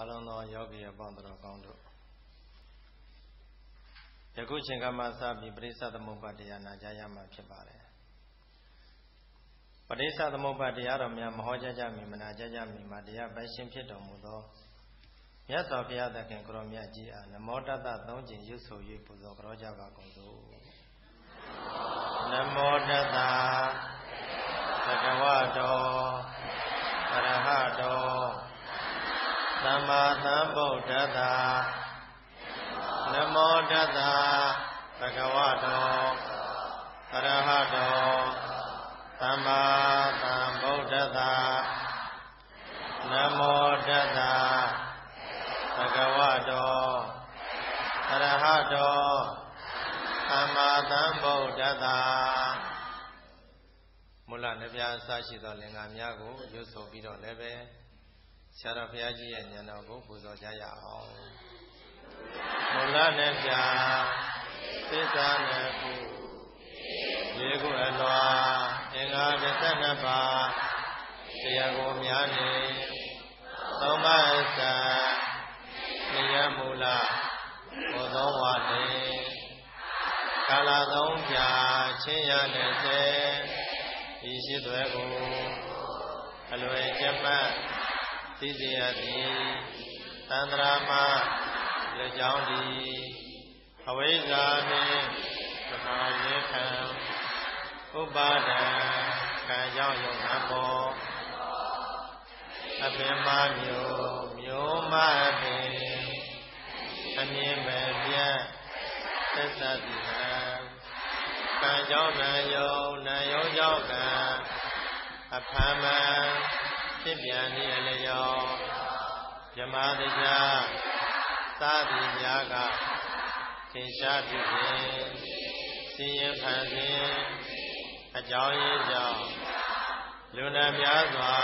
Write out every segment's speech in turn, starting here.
အလုံးသောယောဂီအပေါင်းတော်ကောင်းတို့ယခုချိန်ကမှစပြီးပရိစ္ဆသမုပ္ပါတရားနာကြားရမှာဖြစ်ပါတယ်ပရိစ္ဆသမုပ္ပါတရားတော်များမဟောကြားကြမီမနာကြားကြမီမှာတရားပိုင်ရှင်ဖြစ်တော်မူသောမြတ်စွာဘုရားသခင်ကိုရောမြတ်ကြီးအားနမောတတသုံးကျင်ရွတ်ဆို၍ပူဇော်ကြောကြပါကုန်သို့နမောတတသကဝတောအရဟတော သမ္မာသမ္ဗုဒ္ဓတ္တနမောတတ္တဘဂဝတောအရဟတောသမ္မာသမ္ဗုဒ္ဓတ္တနမောတတ္တဘဂဝတောအရဟတောသမ္မာသမ္ဗုဒ္ဓတ္တမူလနှပြအစရှိသောလင်္ကာများကိုရွတ်ဆိုပြီးတော့လည်းပဲ ဆရာတော်ဘုရားကြီးရဲ့ဉာဏ်တော်ကိုပူဇော်ကြရအောင်မူလနဲ့ပြသစ္စာနဲ့ကုရေခုအလွာအင်္ဂါ12ပါးတရားကိုများနေသုံးပါးအစနေရမူလဘုသောဝါနေကာလသုံးပြချင်းရတဲ့စေဒီရှိသွဲကိုအလွယ်ကျမတ် သိစေရသည်သန္တရာမလက်ကြောင်းသည်အဝိဇ္ဇာနှင့်သမာရေခံဥပါဒံကံကြောင့်ယုံနာပေါ်အပင်မမျိုးမျိုးမပင်အမြင်မဲ့ပြတ်သက်သတိဟံကံကြောင့်နာယုံနာယုံကြောင့်ကံအဖမ်းမှန် ဖြစ်ပြန်နေလျောယမတရားသာတိများကသင်ရှားဖြစ်ခြင်းစီရင်ဖန်ခြင်းအကြောင်းရင်းကြောင့်လူနာများစွာ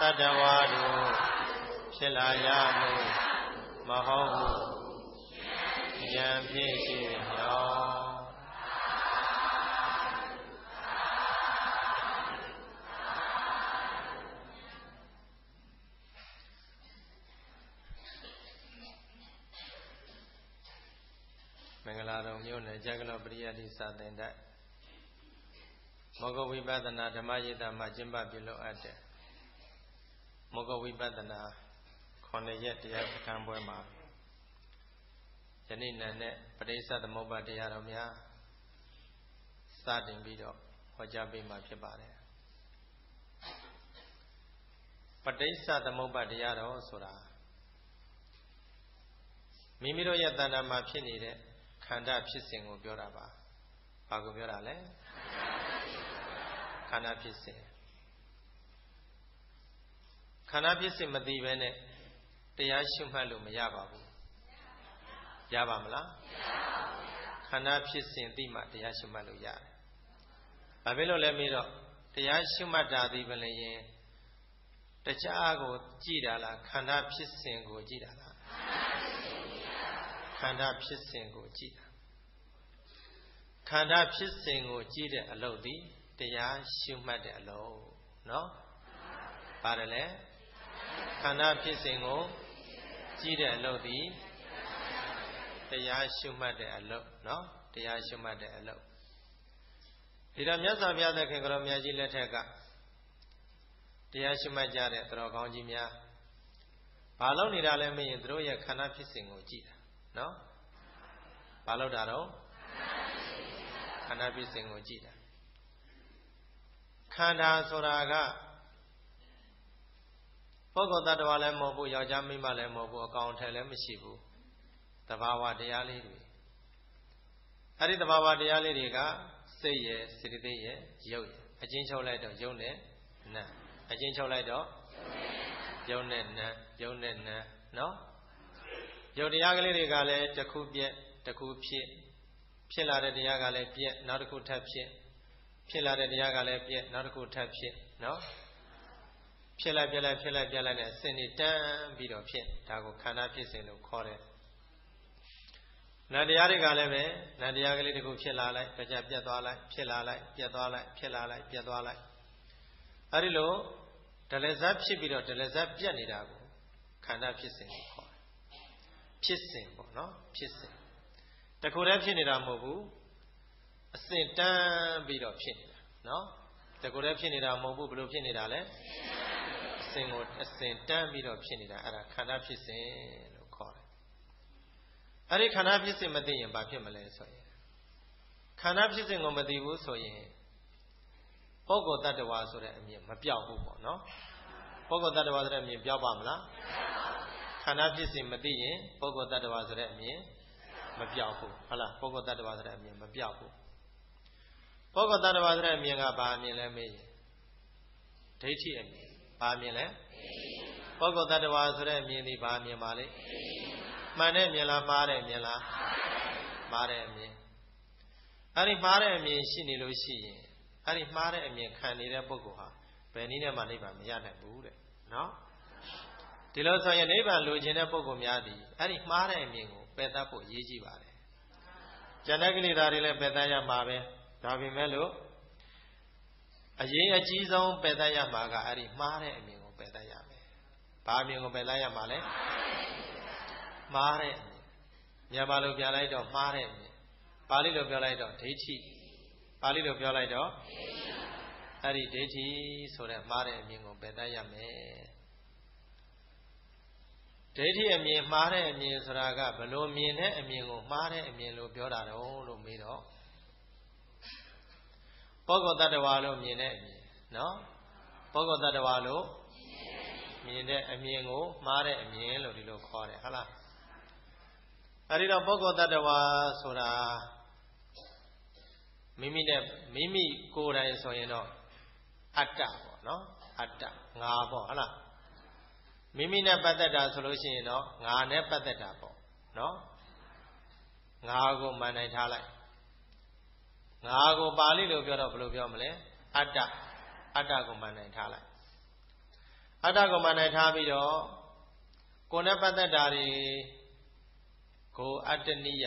တတ္တဝါတို့ဖြစ်လာရမှုမဟုတ်ဘူးဉာဏ်ဖြင့်ရှိရော လာတော်မြို့နယ်ကြကလောပရိယတိစာသင်တိုက်မောဂဝိပဿနာဓမ္မရိပ်မှာကျင့်ပပြုလုပ်အပ်တဲ့မောဂဝိပဿနာ9ရက်တရားစခန်းပွဲမှာယနေ့နံနဲ့ပရိစ္ဆသမုပ္ပါတရားတော်များစတင်ပြီးတော့ဟောကြားပေးမှာဖြစ်ပါတယ်ပဋိစ္စသမုပ္ပါတရားတော်ဆိုတာမိမိတို့ရဲ့တဏ္ဍာမှာဖြစ်နေတဲ့ခ န္ဓာဖြစ်စဉ်ကိုပြောတာပါဘာကိုပြောတာလဲခန္ဓာဖြစ်စဉ်ခန္ဓာဖြစ်စဉ်မသိဘဲနဲ့တရားရှုမှတ်လို့မရပါဘူးရပါမလားခန္ဓာဖြစ်စဉ်သိမှတရားရှုမှတ်လို့ရတယ်ဘာဖြစ်လို့လဲမေးတော့တရားရှုမှတ်တာသိပလျင်တခြားကိုကြည်တာလားခန္ဓာဖြစ်စဉ်ကိုကြည်တာလားခန္ဓာဖြစ်စဉ် ကိုကြည့်တာခန္ဓာဖြစ်စဉ်ကိုကြည့်တဲ့အလုပ်ဒီတရားရှုမှတ်တဲ့အလုပ်နော်ပါတယ်လေခန္ဓာဖြစ်စဉ်ကိုကြည့်တဲ့အလုပ်ဒီတရားရှုမှတ်တဲ့အလုပ်နော်တရားရှုမှတ်တဲ့အလုပ်ဒီတော့မြတ်စွာဘုရားသခင်ကတော်မြတ်ကြီးလက်ထက်ကတရားရှုမှတ်ကြတဲ့တော်ကောင်းကြီးများဘာလို့နေတာလဲမင်းတို့ရဲ့ခန္ဓာဖြစ်စဉ်ကိုကြည့်တာ နော်ဘာလို့တာတော့ခန္ဓာပစ္စည်းကိုကြည့်တာခန္ဓာဆိုတာကပုဂ္ဂိုလ်တ attva လည်းမဟုတ်ဘူးယောက်ျားမိန်းမလည်းမဟုတ်ဘူးအကောင်ထည်လည်းမရှိဘူးတဘာဝတရားလေးတွေအဲ့ဒီတဘာဝတရားလေးတွေကစိတ်ရဲ့စေတသိက်ရဲ့ရုပ်ရဲ့အချင်းချုပ်လိုက်တော့ရုပ်နဲ့နာအချင်းချုပ်လိုက်တော့ရုပ်နဲ့နာရုပ်နဲ့နာနော် ရုပ်တရားကလေးတွေကလည်းတစ်ခုပြက်တစ်ခုဖြစ်ဖြစ်လာတဲ့တရားကလည်းပြက်နောက်တစ်ခုထပ်ဖြစ်ဖြစ်လာတဲ့တရားကလည်းပြက်နောက်တစ်ခုထပ်ဖြစ်နော်ဖြစ်လိုက်ပြက်လိုက်ဖြစ်လိုက်ပြက်လိုက်နဲ့အစဉ်နေတန်းပြီးတော့ဖြစ်ဒါကိုခန္ဓာဖြစ်စဉ်လို့ခေါ်တယ်နတ်တရားတွေကလည်းပဲနတ်တရားကလေးတခုဖြစ်လာလိုက်ကြပြက်သွားလိုက်ဖြစ်လာလိုက်ပြက်သွားလိုက်ဖြစ်လာလိုက်ပြက်သွားလိုက်အဲဒီလိုဒလဇတ်ဖြစ်ပြီးတော့ဒလဇတ်ပြက်နေတာကိုခန္ဓာဖြစ်စဉ်ကိုခေါ်တယ် ဖြစ်စဉ်ပေါ့နော်ဖြစ်စဉ်တခုတည်းဖြစ်နေတာမဟုတ်ဘူးအစဉ်တန်းပြီးတော့ဖြစ်နေတာနော်တခုတည်းဖြစ်နေတာမဟုတ်ဘူးဘယ်လိုဖြစ်နေတာလဲအစဉ်ကိုအစဉ်တန်းပြီးတော့ဖြစ်နေတာအဲ့ဒါခန္ဓာဖြစ်စဉ်လို့ခေါ်တယ်အဲ့ဒီခန္ဓာဖြစ်စဉ်မသိရင်ဘာဖြစ်မလဲဆိုရင်ခန္ဓာဖြစ်စဉ်ကိုမသိဘူးဆိုရင်ပုဂ္ဂိုလ်တ attva ဆိုတဲ့အမြင်မပြောက်ဘူးပေါ့နော်ပုဂ္ဂိုလ်တ attva ဆိုတဲ့အမြင်ပြောက်ပါမလား ခန္ဓာဖြစ်စဉ်မသိရင်ပုဂ္ဂိုလ်တ attva ဆိုတဲ့အမြင်မပြောက်ဘူးဟုတ်လားပုဂ္ဂိုလ်တ attva ဆိုတဲ့အမြင်မပြောက်ဘူးပုဂ္ဂိုလ်တ attva ဆိုတဲ့အမြင်ကဘာအမြင်လဲမေးရင်ဒိဋ္ဌိအမြင်ဘာအမြင်လဲပုဂ္ဂိုလ်တ attva ဆိုတဲ့အမြင်ဒီဘာအမြင်ပါလဲမှန်တဲ့အမြင်လားမှားတဲ့အမြင်လားမှားတဲ့အမြင်အဲ့ဒီမှားတဲ့အမြင်ရှိနေလို့ရှိရင်အဲ့ဒီမှားတဲ့အမြင်ခံနေတဲ့ပုဂ္ဂိုလ်ဟာဘယ်နည်းနဲ့မှနိဗ္ဗာန်မရနိုင်ဘူးတဲ့နော် ဒီလိုဆိုရင်နိဗ္ဗာန်လိုချင်တဲ့ပုဂ္ဂိုလ်များသည်အဲ့ဒီမှားတဲ့အမြင်ကိုပယ်တတ်ဖို့ရည်ကြည့်ပါတယ်ကျန်တဲ့ကိလေသာတွေလည်းပယ်တတ်ရမှာပဲဒါပေမဲ့လို့အရေးအကြီးဆုံးပယ်တတ်ရမှာကအဲ့ဒီမှားတဲ့အမြင်ကိုပယ်တတ်ရမယ်ဘာအမြင်ကိုပယ်တတ်ရမှာလဲမှားတဲ့အမြင်မြန်မာလိုပြန်လိုက်တော့မှားတဲ့အမြင်ပါဠိလိုပြောလိုက်တော့ဒိဋ္ဌိပါဠိလိုပြောလိုက်တော့အဲ့ဒီဒိဋ္ဌိဆိုတဲ့မှားတဲ့အမြင်ကိုပယ်တတ်ရမယ် ဒိဋ္ဌိအမြင်မှားတဲ့အမြင်ဆိုတာကဘလို့မြင်တဲ့အမြင်ကိုမှားတဲ့အမြင်လို့ပြောတာတော့လို့မေးတော့ပုဂ္ဂိုလ်တ attva လို့မြင်တဲ့အမြင်နော်ပုဂ္ဂိုလ်တ attva လို့မြင်တဲ့အမြင်ကိုမှားတဲ့အမြင်လို့ဒီလိုခေါ်တယ်ဟုတ်လားအဲဒီတော့ပုဂ္ဂိုလ်တ attva ဆိုတာမိမိနဲ့မိမိကိုယ်တိုင်ဆိုရင်တော့အတ္တပေါ့နော်အတ္တငါပေါ့ဟုတ်လား မိမိနဲ့ပတ်သက်တာဆိုလို့ရှိရင်တော့ငါနဲ့ပတ်သက်တာပေါ့နော်ငါကိုမှန်နိုင်ထားလိုက်ငါကိုပါဠိလိုပြောတော့ဘယ်လိုပြောမလဲအတ္တအတ္တကိုမှန်နိုင်ထားလိုက်အတ္တကိုမှန်နိုင်ထားပြီးတော့ကိုယ်နဲ့ပတ်သက်တာတွေကိုအတ္တနိယ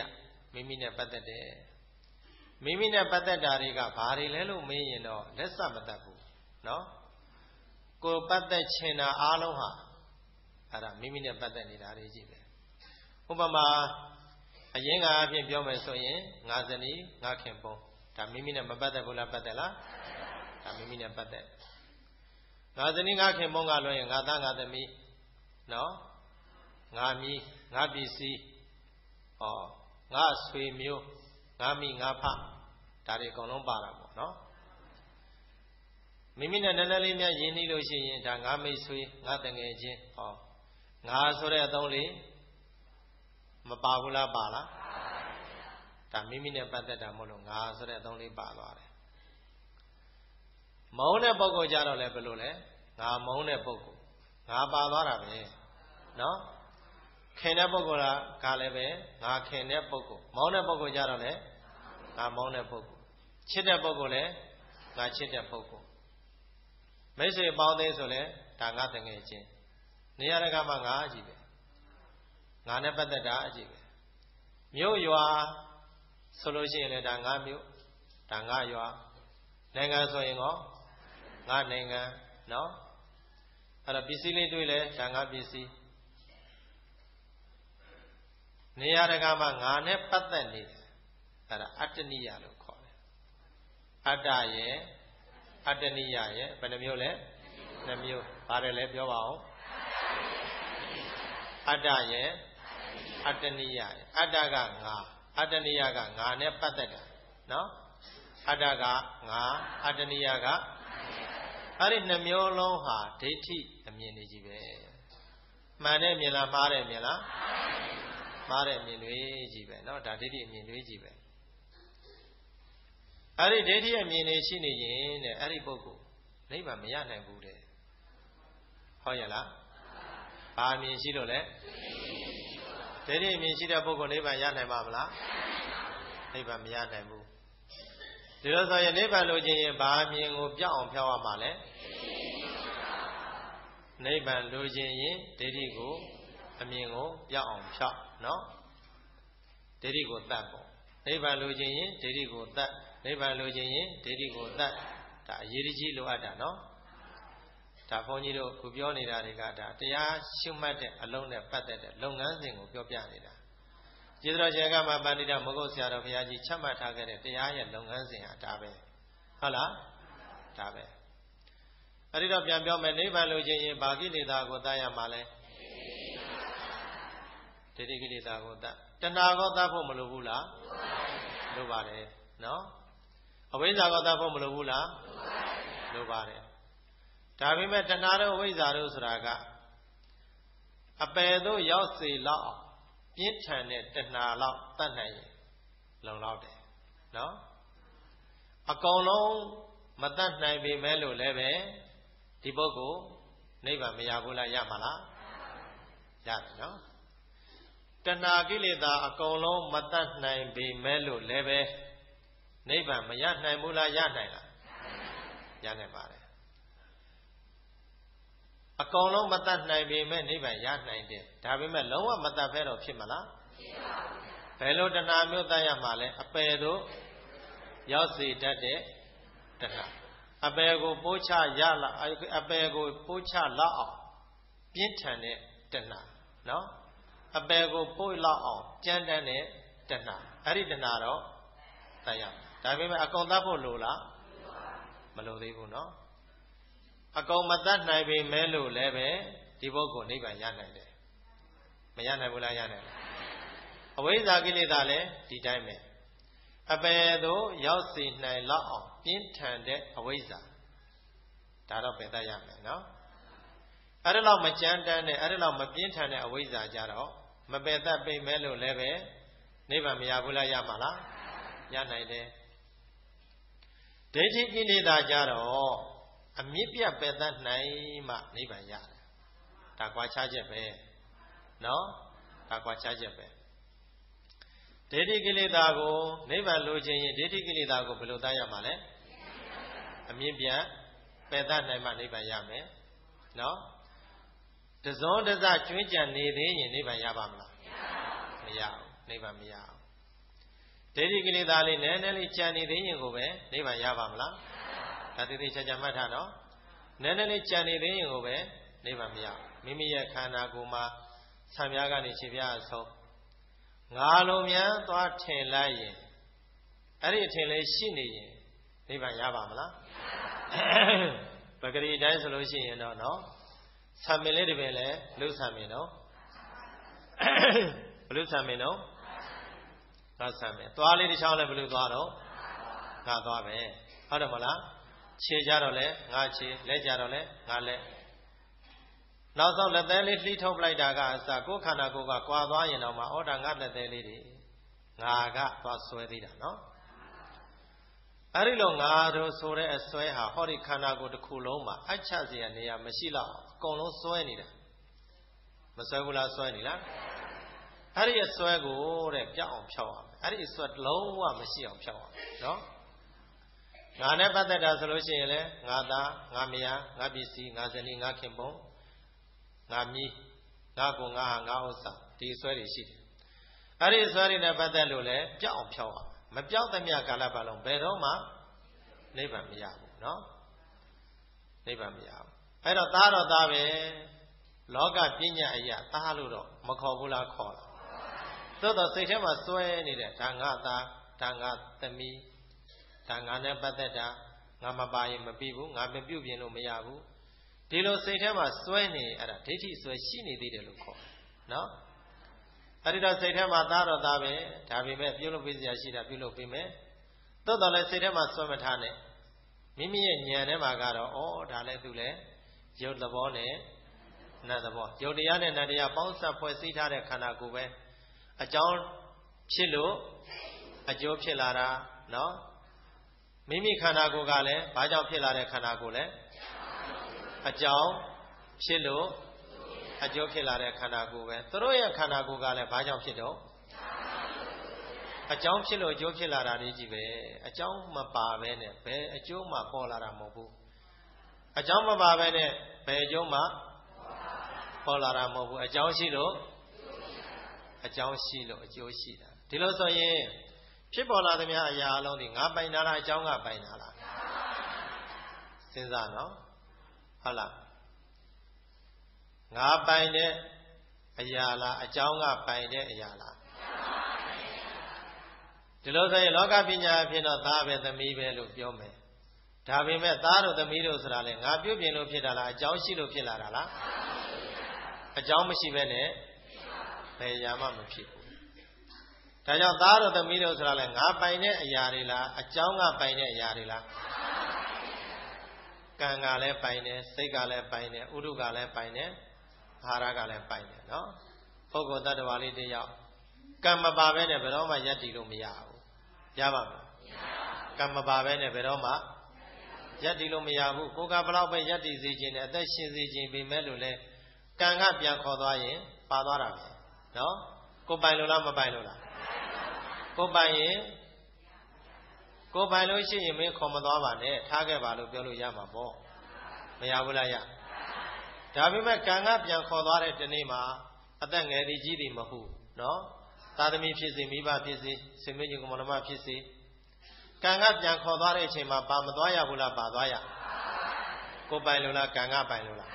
မိမိနဲ့ပတ်သက်တယ်မိမိနဲ့ပတ်သက်တာတွေကဘာတွေလဲလို့မေးရင်တော့လက်စမတတ်ဘူးနော်ကိုပတ်သက်ချင်တာအားလုံးဟာ အဲ့ဒါမိမိနဲ့ပတ်သက်နေတာတွေကြီးပဲဥပမာအရင်ကအဖြစ်ပြောမယ်ဆိုရင်ငါဇနီးငါခင်ပုံဒါမိမိနဲ့မပတ်သက်ဘူးလားပတ်သက်လားဒါမိမိနဲ့ပတ်သက်ငါဇနီးငါခင်ပုံကလွှဲရင်ငါသားငါသမီးနော်ငါမီးငါပစ္စည်းဟောငါဆွေမျိုးငါမိငါဖဒါတွေအကုန်လုံးပါတာပေါ့နော်မိမိနဲ့နည်းနည်းလေးများယဉ်နေလို့ရှိရင်ဒါငါမိတ်ဆွေငါတငယ်ချင်းဟော ငါဆိုတဲ့အသုံးလေးမပါဘူးလားပါလားဒါမိမိနဲ့ပတ်သက်တာမဟုတ်လို့ငါဆိုတဲ့အသုံးလေးပါသွားတယ်မုန်းတဲ့ပုဂ္ဂိုလ်ကြတော့လည်းဘယ်လိုလဲငါမုန်းတဲ့ပုဂ္ဂိုလ်ငါပါသွားတာပဲနော်ခင်တဲ့ပုဂ္ဂိုလ်ကလည်းပဲငါခင်တဲ့ပုဂ္ဂိုလ်မောင်းတဲ့ပုဂ္ဂိုလ်ကြတော့လေငါမောင်းတဲ့ပုဂ္ဂိုလ်ချစ်တဲ့ပုဂ္ဂိုလ်လည်းငါချစ်တဲ့ပုဂ္ဂိုလ်မိတ်ဆွေပေါင်းသိဆိုလဲဒါငါတငယ်ချင်း နေရာတကာမှာငါအကြည့်ပဲငါနဲ့ပတ်သက်တာအကြည့်ပဲမြို့ရွာဆိုလို့ရှိရင်လည်းဒါငါမြို့ဒါငါရွာနိုင်ငံဆိုရင်ကောငါနိုင်ငံနော်အဲ့တော့ပစ္စည်းလေးတွေ့လဲဒါငါပစ္စည်းနေရာတကာမှာငါနဲ့ပတ်သက်နေတယ်အဲ့ဒါအတ္တနိယလို့ခေါ်တယ်အတ္တရဲ့အတ္တနိယရဲ့ဘယ်နှမျိုးလဲနှမျိုးပါတယ်လဲပြောပါဦး အတ္တရဲ့အတ္တနိယအတ္တကငါအတ္တနိယကငါနဲ့ပတ်သက်တာနော်အတ္တကငါအတ္တနိယကအဲ့ဒီနှမျိုးလုံးဟာဒိဋ္ဌိအမြင်တွေကြီးပဲမှန်တဲ့မြင်လားမှားတဲ့မြင်လားမှားတဲ့မြင်တွေကြီးပဲနော်ဒါဒိဋ္ဌိအမြင်တွေကြီးပဲအဲ့ဒီဒိဋ္ဌိအမြင်တွေရှိနေရင်တဲ့အဲ့ဒီပုဂ္ဂိုလ်နိဗ္ဗာန်မရနိုင်ဘူးတဲ့ဟုတ်ရလား ဘာအမြင်ရှိလို့လဲဒိဋ္ဌိအမြင်ရှိတဲ့ပုဂ္ဂိုလ်နိဗ္ဗာန်ရနိုင်ပါမလားနိဗ္ဗာန်မရနိုင်ဘူးဒီလိုဆိုရင်နိဗ္ဗာန်လိုချင်ရင်ဘာအမြင်ကိုပြောင်းအောင်ဖြောင်းရမှာလဲနိဗ္ဗာန်လိုချင်ရင်ဒိဋ္ဌိကိုအမြင်ကိုပြောင်းအောင်ဖြောင်းနော်ဒိဋ္ဌိကိုတတ်ပေါ့နိဗ္ဗာန်လိုချင်ရင်ဒိဋ္ဌိကိုတတ်နိဗ္ဗာန်လိုချင်ရင်ဒိဋ္ဌိကိုတတ်ဒါအရေးကြီးလိုအပ်တာနော် ဒါဘုန်းကြီးတို့ခုပြောနေတာတွေကဒါတရားရှုမှတ်တဲ့အလုံးနဲ့ပတ်သက်တဲ့လုပ်ငန်းစဉ်ကိုပြောပြနေတာကျေးဇူးတော်ရှင်ကမပန္တိတမဂုတ်ဆရာတော်ဘုရားကြီးချမှတ်ထားခဲ့တဲ့တရားရဲ့လုပ်ငန်းစဉ်ဟာဒါပဲဟုတ်လားဒါပဲအဲ့ဒီတော့ပြန်ပြောမယ်နိဗ္ဗာန်လိုချင်ရင်ဘာကိလေသာကိုတတ်ရမှာလဲဒိဋ္ဌိကိလေသာကိုတတ်တဏှာကိုတတ်ဖို့မလိုဘူးလားလိုပါတယ်နော်အဝိဇ္ဇာကိုတတ်ဖို့မလိုဘူးလားလိုပါတယ် ဒါပေမဲ့တဏှာတို့အဝိဇ္ဇာတို့ဆိုတာကအပယ်တို့ရောက်စေလောက်ပြင်းထန်တဲ့တဏှာလောက်တတ်နိုင်ရင်လုံလောက်တယ်နော်အကုန်လုံးမတတ်နိုင်ပေမဲ့လို့လည်းပဲဒီပုဂ္ဂိုလ်နိဗ္ဗာန်မရဘူးလားရမှာလားရတယ်နော်တဏှာကိလေသာအကုန်လုံးမတတ်နိုင်ပေမဲ့လို့လည်းပဲနိဗ္ဗာန်မရနိုင်ဘူးလားရနိုင်လားရနိုင်ပါတယ် အကုန်လုံးမတတ်နိုင်ပေမဲ့နိဗ္ဗာန်ရနိုင်တယ်ဒါပေမဲ့လုံးဝမတတ်ဖဲတော့ဖြစ်မလားဖြစ်ပါဘူးဘယ်လိုတဏှာမျိုးတတ်ရမှာလဲအပယ်တို့ရောက်စေတတ်တဲ့တဏှာအပယ်ကိုပိုးချရလာအပယ်ကိုပိုးချလောက်အောင်ပြင်းထန်တဲ့တဏှာနော်အပယ်ကိုပိုးလောက်အောင်ကြမ်းတမ်းတဲ့တဏှာအဲ့ဒီတဏှာတော့တတ်ရဒါပေမဲ့အကုန်တတ်ဖို့လိုလားမလိုသေးဘူးနော် အကုန်မတတ်နိုင်ပေမဲ့လို့လည်းပဲဒီပုဂ္ဂိုလ်နိဗ္ဗာန်ရနိုင်တယ်မရနိုင်ဘူးလားရနိုင်တယ်အဝိဇ္ဇာကိလေသာလည်းဒီတိုင်းပဲအပယ်သို့ရောက်စေနိုင်လောက်အောင်ပြင်းထန်တဲ့အဝိဇ္ဇာဒါတော့ပယ်တတ်ရမယ်နော်အဲ့ဒါလောက်မကြမ်းတမ်းတဲ့အဲ့ဒါလောက်မပြင်းထန်တဲ့အဝိဇ္ဇာကြတော့မပယ်တတ်ပိတ်မဲလို့လည်းပဲနိဗ္ဗာန်မရဘူးလားရမှာလားရနိုင်တယ်ဒိဋ္ဌိကိလေသာကြတော့ အမြင့်ပြတ်ပယ်တတ်နိုင်မှနိဗ္ဗာန်ရတယ်ဒါကွာခြားချက်ပဲနော်ဒါကွာခြားချက်ပဲဒိဋ္ဌိကိလေသာကိုနိဗ္ဗာန်လိုချင်ရင်ဒိဋ္ဌိကိလေသာကိုဘယ်လိုတတ်ရမှာလဲအမြင့်ပြတ်ပယ်တတ်နိုင်မှနိဗ္ဗာန်ရမယ်နော်တဇောတစကျွင်းကြံနေသေးရင်နိဗ္ဗာန်ရပါမလားမရဘူးနိဗ္ဗာန်မရဘူးဒိဋ္ဌိကိလေသာလေးနည်းနည်းလေးကြံနေသေးရင်ကိုပဲနိဗ္ဗာန်ရပါမလား ဒါသေးသေးချာချာမှတ်ထားနော်နည်းနည်းလေးကြံနေသေးရင်ကိုပဲနိဗ္ဗာန်မရမိမိရဲ့ခန္ဓာကိုယ်မှာဆံပြားကနေခြေပြားအဆုံးငါလိုများသွားထင်လိုက်ရင်အဲ့ဒီအထင်လေးရှိနေရင်နိဗ္ဗာန်ရပါမလားပဂရိတိုင်းဆိုလို့ရှိရင်တော့နော်ဆံမင်လေးတပင်လဲလူဆံမင်နော်ဘလူဆံမင်နော်ငါဆံမင်သွားလေးတစ်ချောင်းလဲဘလူသွားတော့ငါသွားပဲဟုတ်တယ်မလား ခြေကြတော့လဲငါခြေလက်ကြတော့လဲငါလက်နောက်ဆုံးလက်သေးလေးလှိထုတ်ပလိုက်တာကအစကိုယ်ခန္ဓာကိုယ်ကကွာသွားရင်တော့မှဩဒါငါလက်သေးလေးတွေငါကသွားဆွဲသေးတာနော်အဲ့ဒီလိုငါတို့ဆိုတဲ့အစွဲဟာဟောဒီခန္ဓာကိုယ်တစ်ခုလုံးမှာအချစရာနေရာမရှိတော့အကုန်လုံးစွဲနေတာမစွဲဘူးလားစွဲနေလားအဲ့ဒီအစွဲကိုတဲ့ပြောက်အောင်ဖြောက်အောင်အဲ့ဒီအစွဲလုံးဝမရှိအောင်ဖြောက်အောင်နော် ငါနဲ့ပတ်သက်တာဆိုလို့ရှိရင်လေငါသားငါမယားငါပစ္စည်းငါဇနီးငါခင်ပုံငါမြီးငါကိုငါဟာငါဥစ္စာဒီအစွဲတွေရှိတယ်အဲ့ဒီအစွဲတွေနဲ့ပတ်သက်လို့လေပြောက်အောင်ဖြောက်အောင်မပြောက်သမျှကာလပတ်လုံးဘယ်တော့မှနိဗ္ဗာန်မရဘူးเนาะနိဗ္ဗာန်မရဘူးအဲ့တော့သားတော့သားပဲလောကပညာအရာသားလို့တော့မခေါ်ဘူးလားခေါ်လားသို့တော့စိတ်ထဲမှာစွဲနေတဲ့ဒါငါသားဒါငါသမီး ဒါငါနဲ့ပတ်သက်တာငါမပါရင်မပြီးဘူးငါမပြုတ်ပြင်လို့မရဘူးဒီလိုစိတ်ထဲမှာစွဲနေအဲ့ဒါဒိဋ္ဌိစွဲရှိနေသေးတယ်လို့ခေါ်နော်အဲ့ဒီတော့စိတ်ထဲမှာသားတော့သားပဲဒါပေမဲ့ပြုတ်လို့ပေးစရာရှိတာပြုတ်လို့ပေးမယ်သို့တော်လည်းစိတ်ထဲမှာစွဲမထားနဲ့မိမိရဲ့ဉာဏ်ထဲမှာကတော့ဩဒါလည်းသူလည်းရုပ်သဘောနဲ့နတ်သဘောရုပ်တရားနဲ့နတ်တရားပေါင်းစပ်ဖွဲ့စည်းထားတဲ့ခန္ဓာကိုယ်ပဲအကြောင်းဖြစ်လို့အကျိုးဖြစ်လာတာနော် မိမိခန္ဓာကိုယ်ကလည်းဘာကြောင့်ဖြစ်လာတဲ့ခန္ဓာကိုယ်လဲအကြောင်းဖြစ်လို့အကျိုးဖြစ်လာတဲ့ခန္ဓာကိုယ်ပဲသူတို့ရဲ့ခန္ဓာကိုယ်ကလည်းဘာကြောင့်ဖြစ်တော့အကြောင်းဖြစ်လို့အကျိုးဖြစ်လာတာလေးကြီးပဲအကြောင်းမပါပဲနဲ့ဘယ်အကျိုးမှပေါ်လာတာမဟုတ်ဘူးအကြောင်းမပါပဲနဲ့ဘယ်အကျိုးမှပေါ်လာတာမဟုတ်ဘူးအကြောင်းရှိလို့အကြောင်းရှိလို့အကျိုးရှိတာဒီလိုဆိုရင် ဖြစ်ပေါ်လာသမျှအရာအလုံးဒီငါပိုင်တာလားအကြောင်းကပိုင်တာလားစဉ်းစားနော်ဟုတ်လားငါပိုင်တဲ့အရာလားအကြောင်းကပိုင်တဲ့အရာလားဒီလိုဆိုရင်လောကပညာအဖြစ်တော့သားပဲသမီးပဲလို့ပြောမယ်ဒါပေမဲ့သားတို့သမီးတို့ဆိုတာလေငါပြုတ်ပြင်လို့ဖြစ်တာလားအကြောင်းရှိလို့ဖြစ်လာတာလားအကြောင်းမရှိဘဲနဲ့ဘယ်ရာမှမဖြစ်ဘူး ဒါကြောင့်သားတို့သမီးတို့ဆိုတာလေငါပိုင်တဲ့အရာတွေလားအကြောင်းကပိုင်တဲ့အရာတွေလားကံကလည်းပိုင်တယ်စိတ်ကလည်းပိုင်တယ်ဥဒုကလည်းပိုင်တယ်အာဟာရကလည်းပိုင်တယ်နော်ပုဂ္ဂိုလ်တ attva လေးတယောက်ကံမပါဘဲနဲ့ဘယ်တော့မှယက်တည်လို့မရဘူးရပါမလားကံမပါဘဲနဲ့ဘယ်တော့မှယက်တည်လို့မရဘူးကိုကဘလောက်ပဲယက်တည်စေခြင်းနဲ့အသက်ရှင်စေခြင်းပေမဲ့လို့လဲကံကပြန်ခေါ်သွားရင်ပါသွားတာပဲနော်ကိုပိုင်လို့လားမပိုင်လို့လား ကိုပိုင်ရင်ကိုပိုင်လို့ရှိရင်မင်းခေါ်မသွားပါနဲ့ထားခဲ့ပါလို့ပြောလို့ရမှာပေါ့မရဘူးလားရဒါပေမဲ့ကံကပြန်ခေါ်သွားတဲ့ဒီနေ့မှာအသက်ငယ်သည်ကြီးသည်မဟုတ်နော်သာသမီဖြစ်စေမိဘဖြစ်စေဆွေမျိုးညီကောင်မဖြစ်စေကံကပြန်ခေါ်သွားတဲ့အချိန်မှာပါမသွားရဘူးလားပါသွားရကိုပိုင်လို့လားကံကပိုင်လို့လား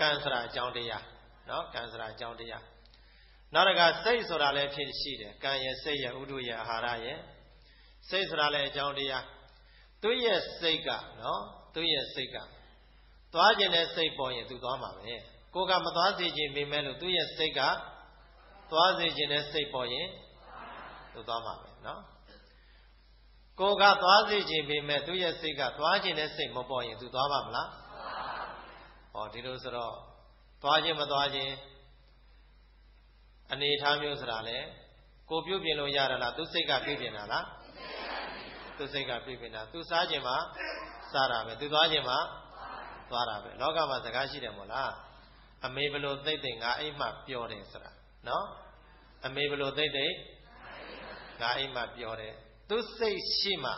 ကံဆိုတာအကြောင်းတရားနော်ကံဆိုတာအကြောင်းတရား နောက်တကစိတ်ဆိုတာလည်းဖြစ်ရှိတယ်ကံရဲ့စိတ်ရဲ့ဥဒုရဲ့အာဟာရရဲ့စိတ်ဆိုတာလည်းအကြောင်းတရားသူ့ရဲ့စိတ်ကနော်သူ့ရဲ့စိတ်ကသွားခြင်းတဲ့စိတ်ပေါ်ရင်သူသွားမှာပဲကိုကမသွားစေခြင်းပေမဲ့လို့သူ့ရဲ့စိတ်ကသွားစေခြင်းတဲ့စိတ်ပေါ်ရင်သူသွားမှာပဲနော်ကိုကသွားစေခြင်းပေမဲ့သူ့ရဲ့စိတ်ကသွားခြင်းတဲ့စိတ်မပေါ်ရင်သူသွားပါမလားဟောဒီလိုဆိုတော့သွားခြင်းမသွားခြင်း အနေထားမျိုးဆိုတာလေကိုပြုတ်ပြင်လို့ရတာလားသူစိတ်ကပြုတ်ပြင်တာလားသူစိတ်ကပြုတ်ပြင်တာသူစားခြင်းမှာစားတာပဲသူသွားခြင်းမှာသွားတာပဲလောကမှာစကားရှိတယ်မို့လားအမေဘလို့သိသိငါအိမ်မှပြောတယ်ဆိုတာနော်အမေဘလို့သိသိငါအိမ်မှပြောတယ်သူစိတ်ရှိမှ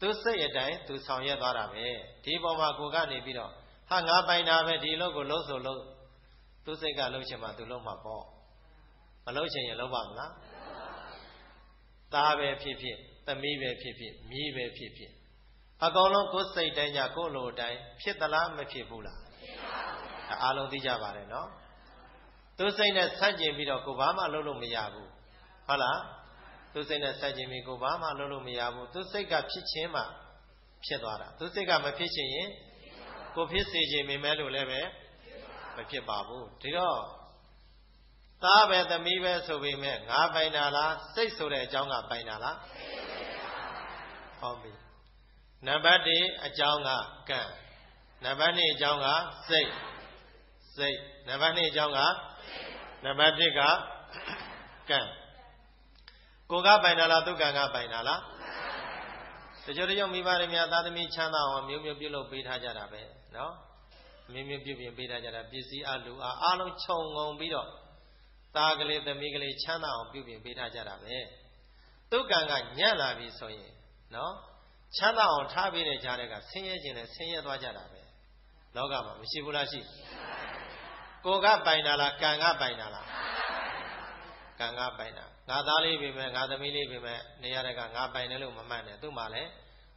သူစိတ်အတိုင်းသူဆောင်ရွက်သွားတာပဲဒီပေါ်မှာကိုကနေပြီးတော့ဟာငါပိုင်တာပဲဒီလို့ကိုလုံးဆိုလုံးသူစိတ်ကလုံးချင်မှသူလုံးမှာပေါ့ မလုံးချင်ရင်လုံးပါမလားသားပဲဖြစ်ဖြစ်သမီးပဲဖြစ်ဖြစ်မြည်ပဲဖြစ်ဖြစ်အကောင်လုံးကိုယ်စိတ်တိုင်းကြကိုယ်လိုတိုင်းဖြစ်သလားမဖြစ်ဘူးလားဖြစ်ပါဘူးဒါအားလုံးသိကြပါတယ်နော်သူစိတ်နဲ့ဆန့်ကျင်ပြီးတော့ကိုဘာမှလုပ်လို့မရဘူးဟုတ်လားသူစိတ်နဲ့ဆန့်ကျင်ပြီးကိုဘာမှလုပ်လို့မရဘူးသူစိတ်ကဖြစ်ခြင်းမှဖြစ်သွားတာသူစိတ်ကမဖြစ်ချင်ရင်ကိုဖြစ်စေခြင်းမိမဲလို့လည်းပဲမဖြစ်ပါဘူးဒီတော့ သားပဲသမီးပဲဆိုပေမဲ့ငါပိုင်တာလားစိတ်ဆိုတဲ့အကြောင်းကပိုင်တာလားဟုတ်ပြီနံပါတ်1အကြောင်းကကံနံပါတ်2အကြောင်းကစိတ်စိတ်နံပါတ်2အကြောင်းကနံပါတ်1ကကံကိုကပိုင်တာလားသူကံကပိုင်တာလားတချို့တချို့မိဘတွေများသာသမီချမ်းသာအောင်မျိုးမျိုးပြုလုပ်ပေးထားကြတာပဲနော်မျိုးမျိုးပြုပြင်ပေးထားကြတာပစ္စည်းအလူအားအားလုံးခြုံငုံပြီးတော့ သားကလေးသမီးကလေးချမ်းသာအောင်ပြုပြင်ပေးထားကြတာပဲသူကံကညံ့လာပြီဆိုရင်နော်ချမ်းသာအောင်ထားပေးတဲ့ကြားတဲ့ကဆင်းရဲခြင်းနဲ့ဆင်းရဲသွားကြတာပဲလောကမှာမရှိဘူးလားရှိကိုကပိုင်တာလားကံကပိုင်တာလားကံကပိုင်တာငါသားလေးပြင်မဲ့ငါသမီးလေးပြင်မဲ့နေရတဲ့ကငါပိုင်တယ်လို့မမှတ်နဲ့သူ့မှာလည်း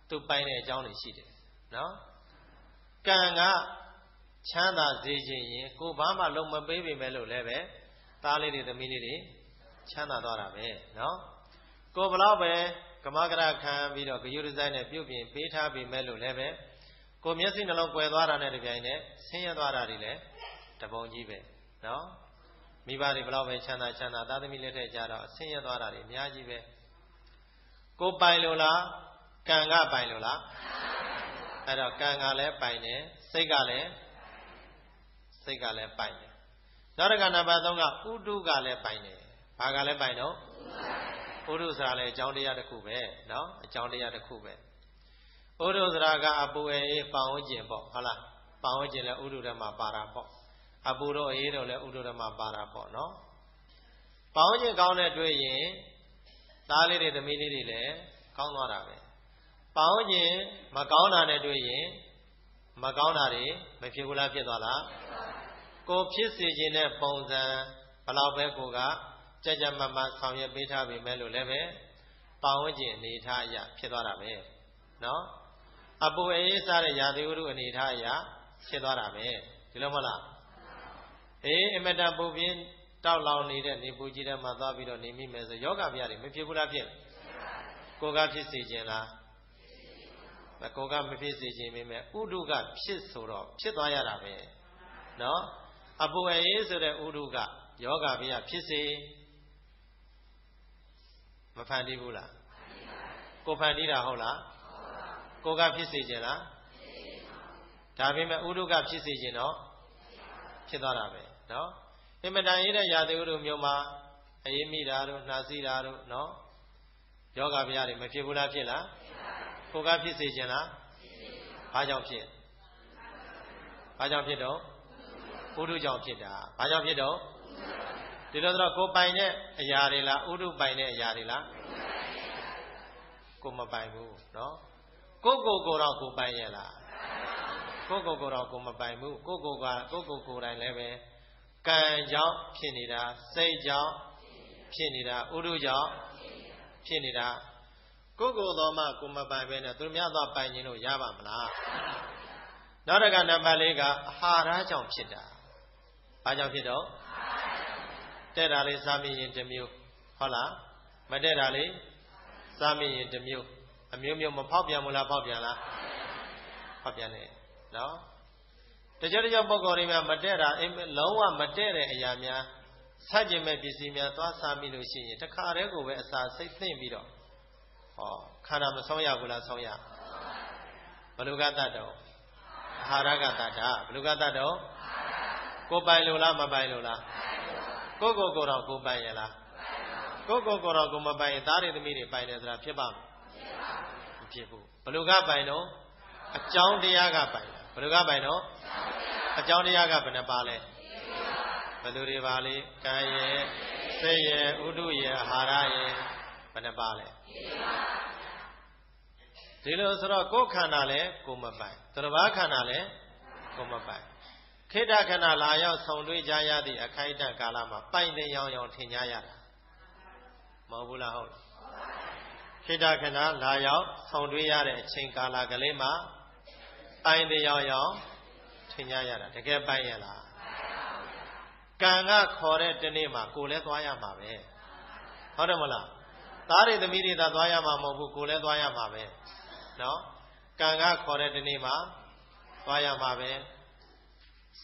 သူပိုင်တဲ့အကြောင်းတွေရှိတယ်နော်ကံကချမ်းသာစေခြင်းရင်ကိုဘာမှလုံးမပေးပေမဲ့လို့လည်းပဲ သားလေးတွေသမီးလေးတွေချမ်းသာသွားတာပဲနော်ကိုဘလောက်ပဲကမကရခံပြီးတော့ဂယုဒဇိုင်းနဲ့ပြုတ်ပြင်ပေးထားပေမဲ့လို့လည်းပဲကိုမျက်စိနှလုံးကွယ်သွားတာနဲ့တပြိုင်နက်ဆင်းရဲသွားတာတွေလည်းတပုံကြီးပဲနော်မိဘတွေဘလောက်ပဲချမ်းသာချမ်းသာသာသမီလက်ထက်ကြတော့ဆင်းရဲသွားတာတွေအများကြီးပဲကိုပိုင်လို့လားကံကပိုင်လို့လားအဲ့တော့ကံကလည်းပိုင်တယ်စိတ်ကလည်းစိတ်ကလည်းပိုင်တယ် သောတကနာပါသုံးကဥတုကလည်းပိုင်တယ်။ဘာကလည်းပိုင်တော့ဥတုစာလည်းအကြောင်းတရားတစ်ခုပဲနော်အကြောင်းတရားတစ်ခုပဲ။ဥတုစရာကအပူအေးပန်ဝန်းကျင်ပေါ့ဟုတ်လား။ပန်ဝန်းကျင်လည်းဥတုထဲမှာပါတာပေါ့။အပူတော့အေးတော့လည်းဥတုထဲမှာပါတာပေါ့နော်။ပန်ဝန်းကျင်ကောင်းတဲ့တွေ့ရင်သားလေးတွေသမီးလေးတွေလည်းကောင်းသွားတာပဲ။ပန်ဝန်းကျင်မကောင်းတာနဲ့တွေ့ရင်မကောင်းတာတွေမဖြစ်ဘူးလားဖြစ်သွားလား။ ကိုဖြစ်စေခြင်းတဲ့ပုံစံဘလောက်ပဲကိုကကြကြမမဆောင်ရွက်ပေးထားပြီမဲ့လို့လည်းပဲပါဝန်းကျင်အနေထားအရာဖြစ်သွားတာပဲနော်အပူအေးစားတဲ့ရာသီဥတုအနေထားအရာဖြစ်သွားတာပဲဒီလိုမဟုတ်လားအေးအမတန်ပုတ်ပြင်းတောက်လောင်နေတဲ့နေပူကြီးထဲမှာသွားပြီးတော့နေမိမယ်ဆိုယောဂဗျာတွေမဖြစ်ဘူးလားဖြစ်ကိုကဖြစ်စေခြင်းလားကိုကမဖြစ်စေခြင်းမိမယ်ဥဒုကဖြစ်ဆိုတော့ဖြစ်သွားရတာပဲနော် အပူအေးဆိုတဲ့ဥဒုကယောဂဗျာဖြစ်စေမဖန်တီးဘူးလားကိုဖန်တီးတာဟုတ်လားကိုကဖြစ်စေခြင်းလားဒါပေမဲ့ဥဒုကဖြစ်စေခြင်းတော့ဖြစ်သွားတာပဲနော်အင်မတန်ရေးတဲ့ရာသီဥတုမျိုးမှာအေးမိတာတို့နှာစီးတာတို့နော်ယောဂဗျာတွေမဖြစ်ဘူးလားဖြစ်လားကိုကဖြစ်စေခြင်းလားဘာကြောင့်ဖြစ်ဘာကြောင့်ဖြစ်တော့ ဥဒုကြောင့်ဖြစ်တာဘာကြောင့်ဖြစ်တော့ဒီလိုတော့ကိုပိုင်တဲ့အရာတွေလားဥဒုပိုင်တဲ့အရာတွေလားကိုမပိုင်ဘူးနော်ကိုကိုကိုတော့ကိုပိုင်ရဲ့လားကိုကိုကိုတော့ကိုမပိုင်ဘူးကိုကိုကကိုကိုကိုတိုင်းလည်းပဲကံကြောင့်ဖြစ်နေတာစိတ်ကြောင့်ဖြစ်နေတာဥဒုကြောင့်ဖြစ်နေတာကိုကိုတော်မှကိုမပိုင်ပဲနဲ့သူများတော့ပိုင်ခြင်းလို့ရပါမလားနောက်တစ်ခါနံပါတ်၄ကအဟာရကြောင့်ဖြစ်တာ ဘာကြောင့်ဖြစ်တော့တဲ့တာလေးစားမိရင်တစ်မျိုးဟုတ်လားမတဲ့တာလေးစားမိရင်တစ်မျိုးအမျိုးမျိုးမဖောက်ပြန်ဘူးလားဖောက်ပြန်လားဖောက်ပြန်တယ်နော်တကြတကြပုဂ္ဂိုလ်တွေများမတဲ့တာအိမ်လုံးဝမတဲ့တဲ့အရာများဆန့်ကျင်မဲ့ပစ္စည်းများသွားစားမိလို့ရှိရင်တခါတည်းကိုပဲအစာစိတ်သိမ့်ပြီးတော့ဟောခန္ဓာမဆုံးရဘူးလားဆုံးရဘလူကတတ်တော့အာဟာရကတတ်တာဘလူကတတ်တော့ ကိုပိုင်လို့လားမပိုင်လို့လားကိုကိုကိုတော့ကိုပိုင်ရလားကိုကိုကိုတော့ကိုမပိုင်ရင်သားတွေသမီးတွေပိုင်တယ်ဆိုတာဖြစ်ပါမဖြစ်ဘူးဘလူကပိုင်တော့အကြောင်းတရားကပိုင်တယ်ဘယ်လိုကပိုင်တော့အကြောင်းတရားကဘယ်နှပါလဲဘယ်လိုတွေပါလဲကံရဲ့စိတ်ရဲ့ဥဒုရဲ့အာဟာရရဲ့ဘယ်နှပါလဲဒီလိုဆိုတော့ကိုယ်ခန္ဓာလည်းကိုမပိုင်သူတစ်ပါးခန္ဓာလည်းကိုမပိုင် ခေတ္တခဏလာရောက်ဆုံတွေ့ကြရသည့်အခိုက်အတန့်ကာလမှာပိုင်တဲ့ရောင်ရောင်ထင်ကြရတာမဟုတ်ဘူးလားဟုတ်လားခေတ္တခဏလာရောက်ဆုံတွေ့ရတဲ့အချိန်ကာလကလေးမှာပိုင်တရားရောထင်ကြရတာတကယ်ပိုင်ရလားကံကခေါ်တဲ့တနေ့မှာကိုလည်းသွားရမှာပဲဟုတ်တယ်မလားသားတွေသမီးတွေသာသွားရမှာမဟုတ်ဘူးကိုလည်းသွားရမှာပဲနော်ကံကခေါ်တဲ့တနေ့မှာသွားရမှာပဲ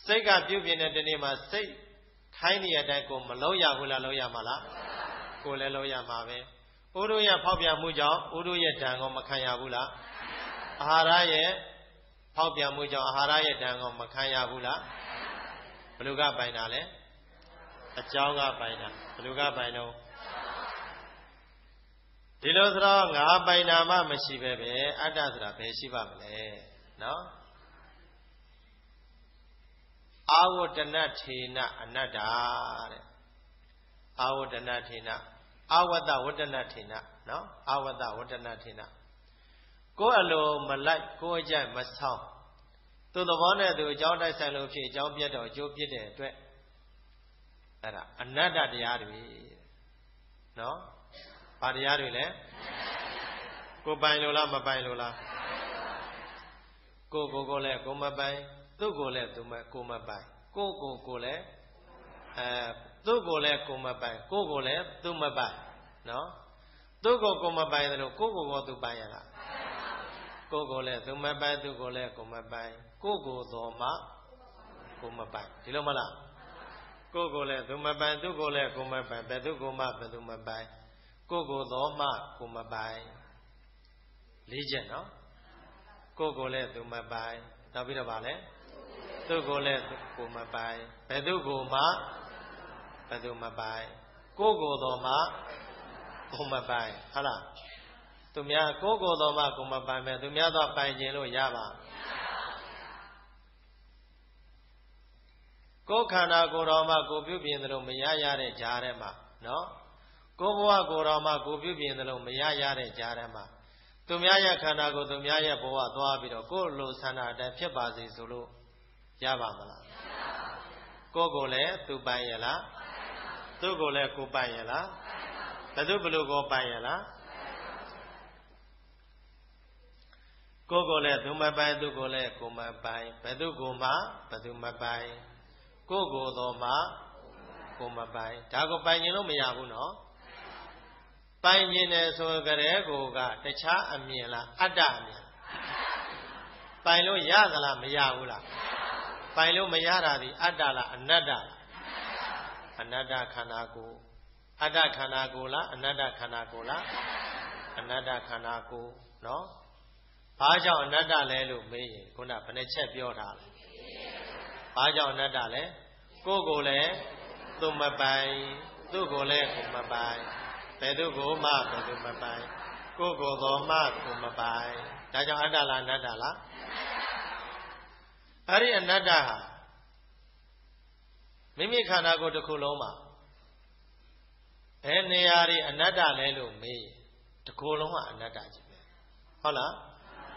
စိတ်ကပြုတ်ပြင်းတဲ့တနေ့မှာစိတ်ခိုင်းနေတဲ့အတိုင်းကိုမလုံးရဘူးလားလုံးရမှာလားကိုလည်းလုံးရမှာပဲဥဒုရဲ့ဖောက်ပြန်မှုကြောင့်ဥဒုရဲ့ဓာန်ကိုမခံရဘူးလားအာဟာရရဲ့ဖောက်ပြန်မှုကြောင့်အာဟာရရဲ့ဒဏ်ကိုမခံရဘူးလားဘလူကပိုင်တာလဲအကြောင်းကပိုင်တာဘလူကပိုင်တော့ဒီလိုဆိုတော့ငါပိုင်တာမှမရှိပဲပဲအတ္တဆိုတာဘယ်ရှိပါမလဲနော် အာဝတ္တနထေနအနတ္တာတဲ့အာဝတ္တနထေနအာဝတ္တဝတ္တနထေနနော်အာဝတ္တဝတ္တနထေနကိုယ်အလိုမလိုက်ကိုယ်အကြိုက်မဆောင်သူသဘောနဲ့သူအကြောင်းတိုက်ဆိုင်လို့ဖြစ်အကြောင်းပြတ်တော့အကျိုးပြစ်တဲ့အတွက်အဲ့ဒါအနတ္တတရားတွေနော်ဘာတရားတွေလဲကိုပိုင်လို့လားမပိုင်လို့လားကိုကိုကိုလည်းကိုမပိုင် သူ့ကိုလည်းသူမကိုမပိုင်ကိုကိုကိုလည်းအဲသူ့ကိုလည်းကိုမပိုင်ကိုကိုလည်းသူမပိုင်နော်သူ့ကိုကိုမပိုင်တယ်လို့ကိုကိုကိုသူပိုင်ရလားကိုကိုလည်းသူမပိုင်သူကိုလည်းကိုမပိုင်ကိုကိုတော်မှကိုမပိုင်ဒီလိုမလားကိုကိုလည်းသူမပိုင်သူကိုလည်းကိုမပိုင်ဘယ်သူကိုမှဘယ်သူမပိုင်ကိုကိုတော်မှကိုမပိုင်လေးချက်နော်ကိုကိုလည်းသူမပိုင်နောက်ပြီးတော့ဗာလဲ သူကိုလည်းကိုမပိုင်ဘယ်သူကိုမှဘယ်သူမပိုင်ကိုကိုတော်မှကိုမပိုင်ဟုတ်လားသူများကိုကိုတော်မှကိုမပိုင်မဲ့သူများတော့ပိုင်ခြင်းလို့ရပါကိုယ်ခန္ဓာကိုယ်တော်မှကိုပြုပြင်သလိုမရရတဲ့ကြားထဲမှာနော်ကိုယ်ဘဝကိုယ်တော်မှကိုပြုပြင်သလိုမရရတဲ့ကြားထဲမှာသူများရဲ့ခန္ဓာကိုယ်သူများရဲ့ဘဝသွားပြီးတော့ကိုယ်လိုဆန္ဒအတိုင်းဖြစ်ပါစေဆိုလို့ ရပါမလားကိုယ်ကိုလည်းသူပိုင်ရလားသူ့ကိုလည်းကိုပိုင်ရလားဘယ်သူဘလို့ကိုပိုင်ရလားကိုယ်ကိုလည်းသူမပိုင်သူကိုလည်းကိုမပိုင်ဘယ်သူကိုမှဘယ်သူမပိုင်ကိုကိုတော်မှကိုမပိုင်ဒါကိုပိုင်ရင်လို့မရဘူးနော်ပိုင်ရင်တယ်ဆိုကြတဲ့ကိုကတခြားအမြင်လားအတ္တအမြင်ပိုင်လို့ရသလားမရဘူးလား ပိုင်လို့မရတာဒီအတ္တလားအနတ္တလားအနတ္တခန္ဓာကိုယ်အတ္တခန္ဓာကိုယ်လားအနတ္တခန္ဓာကိုယ်လားအနတ္တခန္ဓာကိုယ်နော်ဘာကြောင့်အနတ္တလဲလို့မေးရင်ခုနဘယ်နှချက်ပြောထားလဲဘာကြောင့်အနတ္တလဲကိုယ်ကိုယ်လည်းသူမပိုင်သူ့ကိုယ်လည်းကိုမပိုင်ဘယ်သူကိုမှဘယ်သူမပိုင်ကိုယ်ကိုယ်တော်မှကိုမပိုင်ဒါကြောင့်အတ္တလားအနတ္တလားအဲ့ ဒီအနတ္တဟာမိမိခန္ဓာကိုယ်တစ်ခုလုံးမှာဘယ်နေရာတွေအနတ္တလဲလို့မေးတစ်ခုလုံးဟာအနတ္တကြီးပဲဟုတ်လား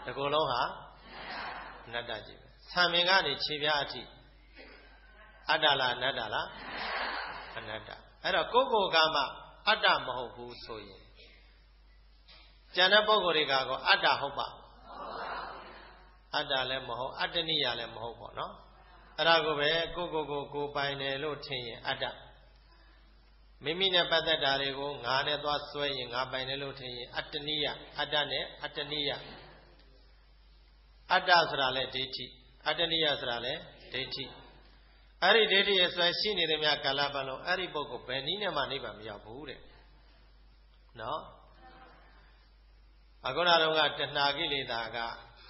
တစ်ခုလုံးဟာအနတ္တကြီးပဲဆံမင်ကနေခြေပြားအထိအတ္တလားအနတ္တလားအနတ္တအဲ့တော့ကိုယ်ကိုယ်ကမှအတ္တမဟုတ်ဘူးဆိုရင်ကျန်တဲ့ပုဂ္ဂိုလ်တွေကကောအတ္တဟုတ်ပါ အတ္တလည်းမဟုတ်အတ္တနိယလည်းမဟုတ်ပေါ့နော်အဲ့ဒါကိုပဲကိုကိုကိုကိုပိုင်တယ်လို့ထင်ရင်အတ္တမိမိနဲ့ပတ်သက်တာတွေကိုငါနဲ့သွားဆွဲရင်ငါပိုင်တယ်လို့ထင်ရင်အတ္တနိယအတ္တနဲ့အတ္တနိယအတ္တဆိုတာလဲဒိဋ္ဌိအတ္တနိယဆိုတာလဲဒိဋ္ဌိအဲ့ဒီဒိဋ္ဌိရဲ့ဆွဲရှိနေတဲ့မြတ်ကာလပတ်လုံးအဲ့ဒီပုဂ္ဂိုလ်ဘယ်နည်းနဲ့မှနိဗ္ဗာန်မရောက်ဘူးတဲ့နော်အခုနတော့ကတဏှာကိလေသာက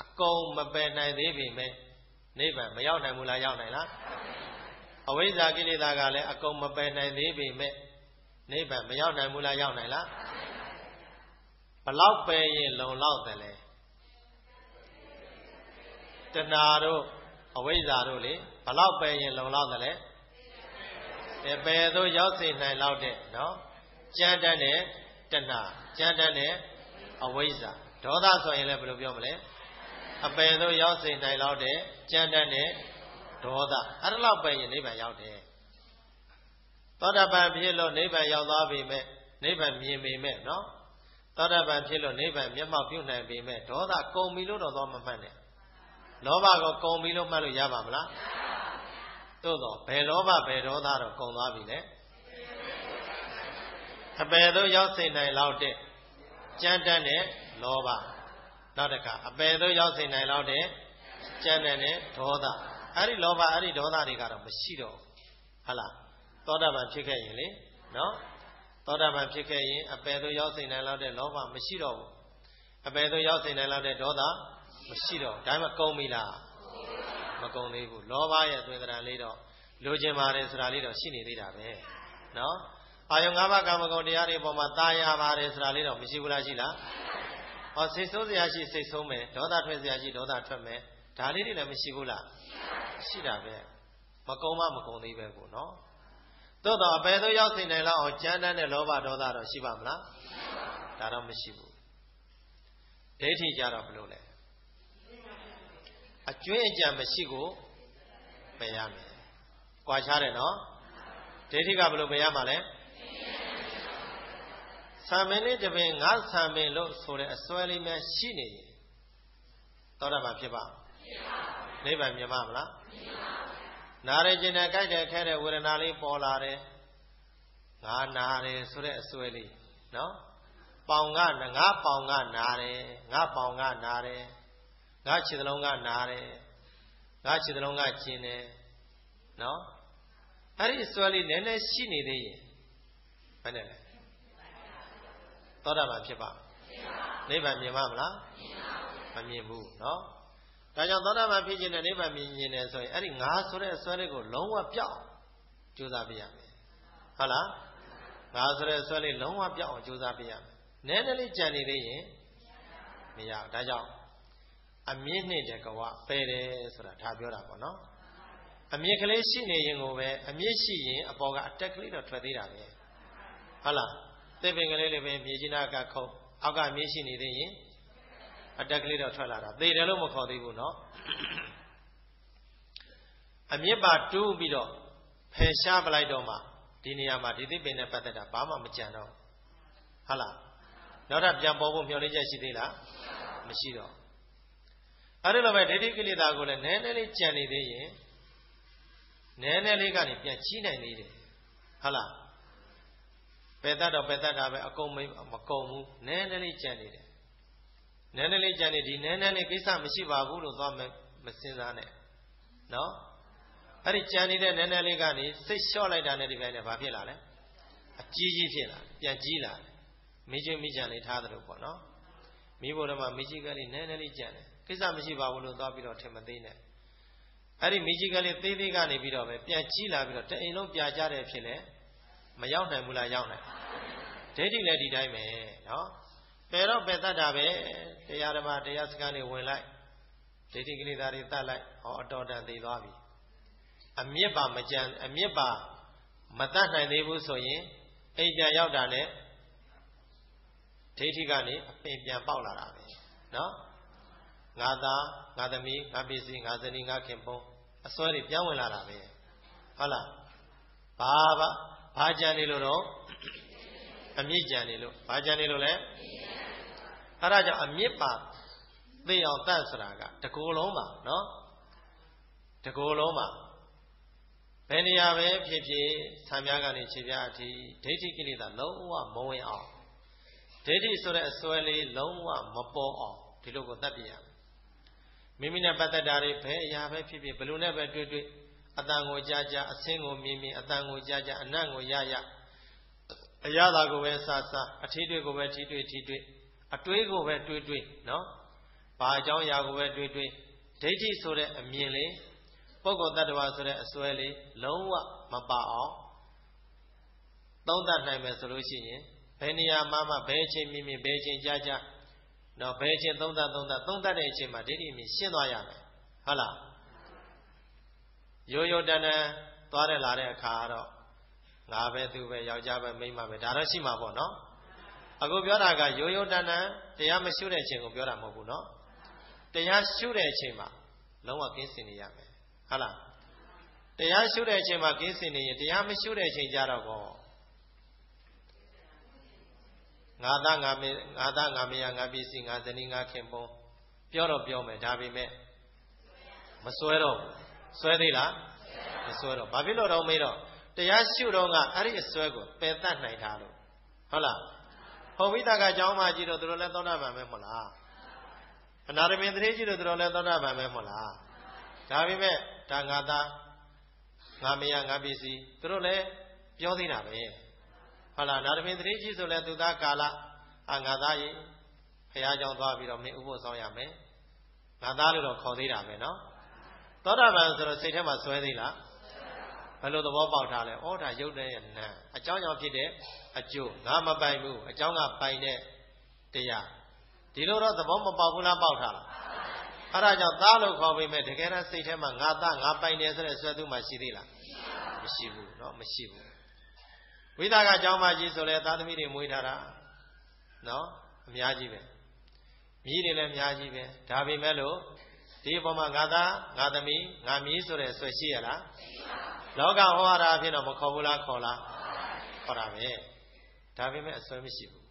အကုန်မပယ်နိုင်သေးပေမဲ့နိဗ္ဗာန်မရောက်နိုင်ဘူးလားရောက်နိုင်လားအဝိဇ္ဇာကိလေသာကလည်းအကုန်မပယ်နိုင်သေးပေမဲ့နိဗ္ဗာန်မရောက်နိုင်ဘူးလားရောက်နိုင်လားဘလောက်ပယ်ရင်လုံလောက်တယ်လဲတဏှာတို့အဝိဇ္ဇာတို့လေဘလောက်ပယ်ရင်လုံလောက်တယ်လဲပယ်သို့ရောက်စေနိုင်လောက်တဲ့နော်ကြမ်းတမ်းတဲ့တဏှာကြမ်းတမ်းတဲ့အဝိဇ္ဇာဒေါသဆိုရင်လည်းဘယ်လိုပြောမလဲ အပယ်သို့ရောက်စေနိုင်လောက်တဲ့ကြမ်းတမ်းတဲ့ဒေါသအဲ့ဒါလောက်ပယ်ရင်နိဗ္ဗာန်ရောက်တယ်သောတာပန်ဖြစ်လို့နိဗ္ဗာန်ရောက်သွားပြီမဲ့နိဗ္ဗာန်မြင်ပြီမဲ့နော်သောတာပန်ဖြစ်လို့နိဗ္ဗာန်မျက်မှောက်ပြုနိုင်ပြီမဲ့ဒေါသကုန်ပြီလို့တော့သွားမမှတ်နဲ့လောဘကိုကုန်ပြီလို့မှတ်လို့ရပါမလားသို့တော့ဘယ်လောဘဘယ်ဒေါသတော့ကုန်သွားပြီလေအပယ်သို့ရောက်စေနိုင်လောက်တဲ့ကြမ်းတမ်းတဲ့လောဘ နောက်တစ်ခါအပယ်သို့ရောက်စေနိုင်လောက်တဲ့ကြမ်းတမ်းတဲ့ဒေါသအဲ့ဒီလောဘအဲ့ဒီဒေါသတွေကတော့မရှိတော့ဟုတ်လားသောတာပန်ဖြစ်ခဲ့ရင်လေနော်သောတာပန်ဖြစ်ခဲ့ရင်အပယ်သို့ရောက်စေနိုင်လောက်တဲ့လောဘမရှိတော့ဘူးအပယ်သို့ရောက်စေနိုင်လောက်တဲ့ဒေါသမရှိတော့ဒါမှကုန်ပြီလားမကုန်သေးဘူးလောဘရဲ့သွေးသဏ္ဍာန်လေးတော့လိုချင်ပါတယ်ဆိုတာလေးတော့ရှိနေသေးတာပဲနော်အာယုံ၅ပါးကာမဂုဏ်တရားတွေပေါ်မှာตายရပါတယ်ဆိုတာလေးတော့မရှိဘူးလားရှိလား ဟောစိတ်ဆိုးစရာရှိစိတ်ဆိုးမယ်ဒေါသထွက်စရာရှိဒေါသထွက်မယ်ဒါလေးတွေလည်းမရှိဘူးလားရှိတာပဲမကုံမမကုံသေးပဲကိုနော်သို့တော့အပယ်သို့ရောက်စေနိုင်လောက်အောင်ကြမ်းတမ်းတဲ့လောဘဒေါသတော့ရှိပါမလားဒါတော့မရှိဘူးဒိဋ္ဌိကြတော့ဘယ်လိုလဲအကျွင်းအကြံမရှိကိုပယ်ရမယ်။ကြွာချတယ်နော်။ဒိဋ္ဌိကဘယ်လိုပယ်ရမှာလဲ။ ဆံမင်းလေးတပင်ငါဆံမင်းလို့ဆိုတဲ့အစွဲလေးများရှိနေရင်သောတာပန်ဖြစ်ပါ။နိဗ္ဗာန်မြင်ပါမလား။နာရခြင်းနဲ့ကြိုက်တယ်ခဲတဲ့ဝေဒနာလေးပေါ်လာတယ်။ငါနာတယ်ဆိုတဲ့အစွဲလေးနော်။ပေါင်ကငါပေါင်ကနာတယ်ငါပေါင်ကနာတယ်ငါခြေသလုံးကနာတယ်ငါခြေသလုံးကကျင်တယ်နော်အဲ့ဒီစွဲလေးနည်းနည်းရှိနေသေးရင်ဘယ်နဲ့လဲ သောတာပန်ဖြစ်ပါနိဗ္ဗာန်မြင်ပါမလားမမြင်ဘူးနော်ဒါကြောင့်သောတာပန်ဖြစ်ခြင်းနဲ့နိဗ္ဗာန်မြင်ခြင်းနဲ့ဆိုရင်အဲ့ဒီငါဆိုတဲ့အစွဲလေးကိုလုံးဝပြောက်ကြိုးစားပြရမယ်ဟုတ်လားငါဆိုတဲ့အစွဲလေးလုံးဝပြောက်အောင်ကြိုးစားပြရမယ်နည်းနည်းလေးကြံနေသေးရင်မရဘူးဒါကြောင့်အမြင့်နှင့်တကဝပယ်တယ်ဆိုတာထားပြောတာပေါ့နော်အမြင့်ကလေးရှိနေရင်ကိုပဲအမြင့်ရှိရင်အပေါ်ကအတက်ကလေးတော့ထွက်သေးတာပဲဟုတ်လား သစ်ပင်ကလေးလေးပဲမြေကြီးနာကခုတ်အောက်ကမြင့်ရှိနေသေးရင်အတက်ကလေးတော့ထွက်လာတာသေတယ်လို့မခေါ်သေးဘူးနော်အမြင့်ပါတူးပြီးတော့ဖယ်ရှားပလိုက်တော့မှဒီနေရာမှာဒီသစ်ပင်နဲ့ပတ်သက်တာဘာမှမကြံတော့ဟုတ်လားနောက်ထပ်ပြန်ပေါ်ဖို့မျှော်လင့်ချက်ရှိသေးလားမရှိတော့အဲ့ဒီလိုပဲဒိဋ္ဌိကိလေသာကိုလည်းနည်းနည်းလေးကြံနေသေးရင်နည်းနည်းလေးကနေပြန်ကြီးနိုင်သေးတယ်ဟုတ်လား ပယ်တတ်တော့ပယ်တတ်တာပဲအကုန်မကုန်ဘူးနည်းနည်းလေးကြံနေတယ်နည်းနည်းလေးကြံနေဒီနည်းနည်းလေးကိစ္စမရှိပါဘူးလို့သွားမမစင်စားနဲ့နော်အဲ့ဒီကြံနေတဲ့နည်းနည်းလေးကနေစိတ်လျှော့လိုက်တာနဲ့ဒီပိုင်းနဲ့ဘာဖြစ်လာလဲအကြီးကြီးဖြစ်လာပြန်ကြီးလာမိချင်းမိကြံလေးထားတယ်လို့ပေါ့နော်မိဘတော်မှာမိကြီးကလေးနည်းနည်းလေးကြံတယ်ကိစ္စမရှိပါဘူးလို့သွားပြီးတော့ထင်မသိနဲ့အဲ့ဒီမိကြီးကလေးသေးသေးကနေပြီးတော့ပဲပြန်ကြီးလာပြီးတော့တအိမ်လုံးပြာကြတဲ့ဖြစ်လဲ မရောက်နိုင်ဘူးလားရောက်နိုင်ဒိဋ္ဌိလည်းဒီတိုင်းပဲနော်ပယ်တော့ပယ်တတ်တာပဲတရားဓမ္မတရားစကားတွေဝင်လိုက်ဒိဋ္ဌိကိလေသာတွေတတ်လိုက်ဟောအတော်တန်သိသွားပြီအမြင့်ပါမကြံအမြင့်ပါမတတ်နိုင်သေးဘူးဆိုရင်အိမ်ပြန်ရောက်တာနဲ့ဒိဋ္ဌိကနေအပင်ပြန်ပေါက်လာတာပဲနော်ငါသားငါသမီးငါပစ္စည်းငါဇနီးငါခင်ပွန်းအစွဲတွေပြန်ဝင်လာတာပဲဟုတ်လားဘာဘာ ဘာကြံနေလို့တော့အမြင့်ကြံနေလို့ဘာကြံနေလို့လဲအဲ့ဒါကြောင့်အမြင့်ပါသိအောင်တတ်ဆိုတာကတကူလုံးပါနော်တကူလုံးပါဘယ်နေရာပဲဖြစ်ဖြစ်ဆံပြားကနေခြေပြားအထိဒိဋ္ဌိကိလေသာလုံးဝမဝင်အောင်ဒိဋ္ဌိဆိုတဲ့အစွဲလေးလုံးဝမပေါ်အောင်ဒီလိုကိုတတ်ပြရမိမိနဲ့ပတ်သက်တာတွေဘယ်အရာပဲဖြစ်ဖြစ်ဘယ်လိုနဲ့ပဲတွေ့တွေ့ အတန်ကိုကြားကြားအဆင်းကိုမြင်မြင်အတန်ကိုကြားကြားအနံ့ကိုရရအရသာကိုပဲစားစားအထီးတွေကိုပဲထီးတွေ့ထီးတွေ့အတွေးကိုပဲတွေးတွေးနော်ဘာအကြောင်းအရာကိုပဲတွေးတွေးဒိဋ္ဌိဆိုတဲ့အမြင်လေးပုဂ္ဂိုလ်တ attva ဆိုတဲ့အစွဲလေးလုံးဝမပါအောင်သုံးသပ်နိုင်မယ်ဆိုလို့ရှိရင်ဘယ်နေရာမှမှဘယ်အချိန်မြင်မြင်ဘယ်အချိန်ကြားကြားနော်ဘယ်အချိန်သုံးသပ်သုံးသပ်သုံးသပ်တဲ့အချိန်မှာဒိဋ္ဌိမြင်ရှင်းသွားရမယ်ဟုတ်လား ရိုးရိုးတန်တန်သွားတယ်လာတဲ့အခါတော့ငါပဲသူပဲယောက်ျားပဲမိန်းမပဲဒါတော့ရှိမှာပေါ့နော်အခုပြောတာကရိုးရိုးတန်တန်တရားမရှုတဲ့အချိန်ကိုပြောတာမဟုတ်ဘူးနော်တရားရှုတဲ့အချိန်မှာလုံးဝကင်းစင်နေရမယ်ဟုတ်လားတရားရှုတဲ့အချိန်မှာကင်းစင်နေရင်တရားမရှုတဲ့အချိန်ကြတော့ကောငါသားငါမေငါသားငါမေယငါပစ္စည်းငါဇနီးငါခင်ပွန်းပြောတော့ပြောမယ်ဒါပေမဲ့မစွဲတော့ဘူး စွဲသေးလားမစွဲတော့ဘာဖြစ်လို့တော့မေးတော့တရားရှုတော့ကအဲ့ဒီအစွဲကိုပယ်တတ်နိုင်တာလို့ဟုတ်လားဟောဝိတကအကြောင်းမှကြည့်တော့သူတို့လည်းသောတာပန်ပဲမဟုတ်လားအနာရမင်းတရေကြည့်တော့သူတို့လည်းသောတာပန်ပဲမဟုတ်လားဒါပေမဲ့ဒါငါသားငါမရငါပစ္စည်းသူတို့လည်းပြောသေးတာပဲဟုတ်လားနာရမင်းတရေကြည့်ဆိုလဲသူသားကာလအာငါသားရေဖះเจ้าသွားပြီးတော့မင်းဥပုသ်ဆောင်ရမယ်ငါသားလို့တော့ခေါ်သေးတာပဲเนาะ သောတာပန်ဆိုတော့စိတ်ထဲမှာစွဲသေးလားဘယ်လိုသဘောပေါက်ထားလဲဩဒါရုပ်တဲ့နာအကြောင်းကြောင့်ဖြစ်တဲ့အကျိုးငါမပိုင်ဘူးအကြောင်းကပိုင်တဲ့တရားဒီလိုတော့သဘောမပေါက်ဘူးလားပေါက်ထားလားအဲ့ဒါကြောင့်သားလို့ခေါ်ပေမဲ့တကယ်တော့စိတ်ထဲမှာငါသားငါပိုင်တယ်ဆိုတဲ့ဆွဲသူမှရှိသေးလားမရှိဘူးเนาะမရှိဘူးဝိသကအကြောင်းမကြီးဆိုလဲသားသမီးတွေမွေးထားတာเนาะအများကြီးပဲမြည်တွေလည်းအများကြီးပဲဒါပေမဲ့လို့ ဒီအပေါ်မှာငါသားငါသမီးငါမြည်ဆိုတဲ့ဆွဲရှိရလားလောကဟောရတာအဖြစ်တော့မခေါ်ဘူးလားခေါ်လားခေါ်တာပဲဒါပေမဲ့အစွဲမရှိဘူး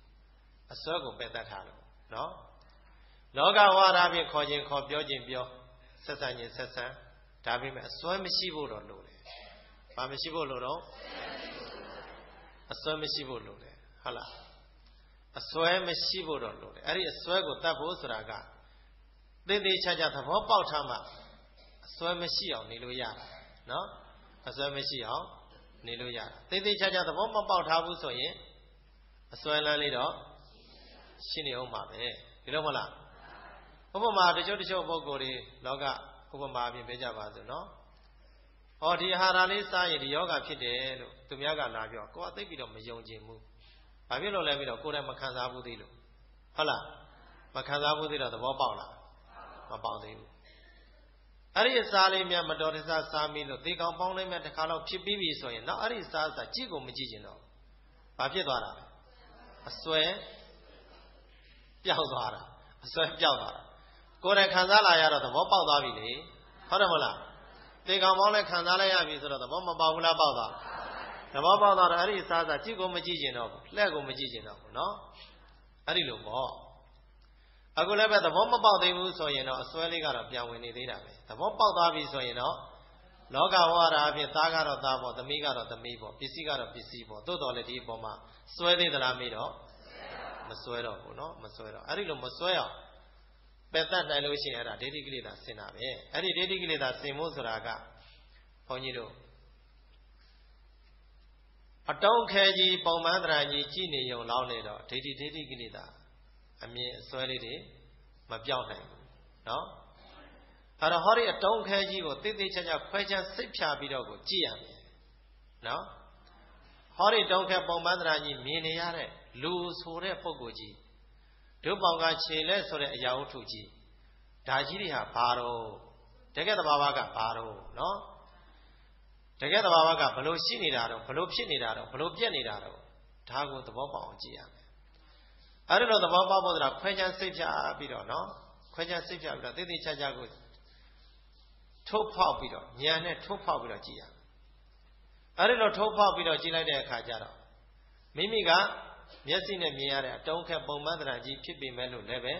အစွဲကိုပယ်တတ်ထားလို့နော်လောကဝါဒဖြင့်ခေါ်ခြင်းခေါ်ပြောခြင်းပြောဆက်ဆံခြင်းဆက်ဆံဒါပေမဲ့အစွဲမရှိဖို့တော့လိုတယ်။ဘာမရှိဖို့လိုတော့အစွဲမရှိဖို့လိုတယ်ဟုတ်လားအစွဲမရှိဖို့တော့လိုတယ်အဲ့ဒီအစွဲကိုတတ်ဖို့ဆိုတာက သေသေးချာချာသဘောပေါက်ထားမှအစွဲမရှိအောင်နေလို့ရတယ်နော်အစွဲမရှိအောင်နေလို့ရတယ်သေသေးချာချာသဘောမပေါက်ထားဘူးဆိုရင်အစွဲလန်းလေးတော့ရှင်းနေအောင်ပါပဲဒီလိုမဟုတ်လားဥပမာတချို့တချို့ပုဂ္ဂိုလ်တွေလောကဥပမာအပြင်ပြောကြပါစို့နော်။ဟောဒီအာဟာရလေးစားရင်ဒီယောဂဖြစ်တယ်လို့သူများကလာပြောကိုယ်ကသိပြီးတော့မယုံကြည်ဘူး။ဘာဖြစ်လို့လဲပြီးတော့ကိုယ်တိုင်မခံစားဘူးသေးလို့ဟုတ်လားမခံစားဘူးသေးတော့သဘောပေါက်လား မပေါက်သေးဘူးအဲ့ဒီစားလေးများမတော်တဆစားမိလို့သေကောင်ပေါင်းလိုက်မှတစ်ခါတော့ဖြစ်ပြီးပြီဆိုရင်နောက်အဲ့ဒီစားစားကြည့်ကိုမကြည့်ကျင်တော့ဘာဖြစ်သွားတာလဲအစွဲပျောက်သွားတာအစွဲပျောက်သွားတာကိုယ်နဲ့ခံစားလာရတော့သဘောပေါက်သွားပြီလေဟုတ်တယ်မဟုတ်လားသေကောင်ပေါင်းလိုက်ခံစားလိုက်ရပြီဆိုတော့သဘောမပေါက်ဘူးလားပေါက်သွားသဘောပေါက်သွားတော့အဲ့ဒီစားစားကြည့်ကိုမကြည့်ကျင်တော့ဘူးလှက်ကိုမကြည့်ကျင်တော့ဘူးနော်အဲ့ဒီလိုပေါ့ အခုလည်းပဲသဘောမပေါက်သေးဘူးဆိုရင်တော့အစွဲလေးကတော့ပြန်ဝင်နေသေးတာပဲသဘောပေါက်သွားပြီဆိုရင်တော့ လောကဝါဒအဖြစ်သားကတော့သားပေါ့သမီးကတော့သမီးပေါ့ပစ္စည်းကတော့ပစ္စည်းပေါ့သို့တော်လည်းဒီအပေါ်မှာစွဲသေးသလားမေးတော့မစွဲတော့ဘူးเนาะမစွဲတော့အဲ့ဒီလိုမစွဲအောင်ပယ်တတ်နိုင်လို့ရှိရင်အဲ့ဒါဒိဋ္ဌိကိလေသာဆင်တာပဲအဲ့ဒီဒိဋ္ဌိကိလေသာဆင်ဖို့ဆိုတာကဘုန်းကြီးတို့အတုံးခဲကြီးပုံမှန်တရာကြီးကြည်နေုံလောင်းနေတော့ဒိဋ္ဌိဒိဋ္ဌိကိလေသာ အမြင်အစွဲလေးတွေမပြောင်းနိုင်ဘူးနော်အဲ့တော့ဟောဒီအတုံးခဲကြီးကိုတိတိကျကျခွဲခြားစိတ်ဖြာပြီးတော့ကိုကြည့်ရမယ်နော်ဟောဒီတုံးခဲပုံပန်းသရာကြီးမြင်နေရတဲ့လူဆိုတဲ့ပုံကိုကြီးဒုပောင်ကခြေလဲဆိုတဲ့အရာဝတ္ထုကြီးဒါကြီးတွေဟာဘာတော့တကယ်တဘာဝကဘာတော့နော်တကယ်တဘာဝကဘလို့ရှိနေတာတော့ဘလို့ဖြစ်နေတာတော့ဘလို့ပြက်နေတာတော့ဒါကိုသဘောပေါက်အောင်ကြည့်ရမယ် အဲ့ဒီလိုသဘောပေါက်ဖို့ဆိုတာခွဲခြားစိတ်ဖြာပြီးတော့နော်ခွဲခြားစိတ်ဖြာပြီးတော့သိသိချာချာကိုထုတ်ဖောက်ပြီးတော့ဉာဏ်နဲ့ထုတ်ဖောက်ပြီးတော့ကြည့်ရအဲ့ဒီလိုထုတ်ဖောက်ပြီးတော့ကြည့်လိုက်တဲ့အခါကျတော့မိမိကမျက်စိနဲ့မြင်ရတဲ့အတုံးခက်ပုံမှန်တရားကြီးဖြစ်ပေမဲ့လို့လည်းပဲ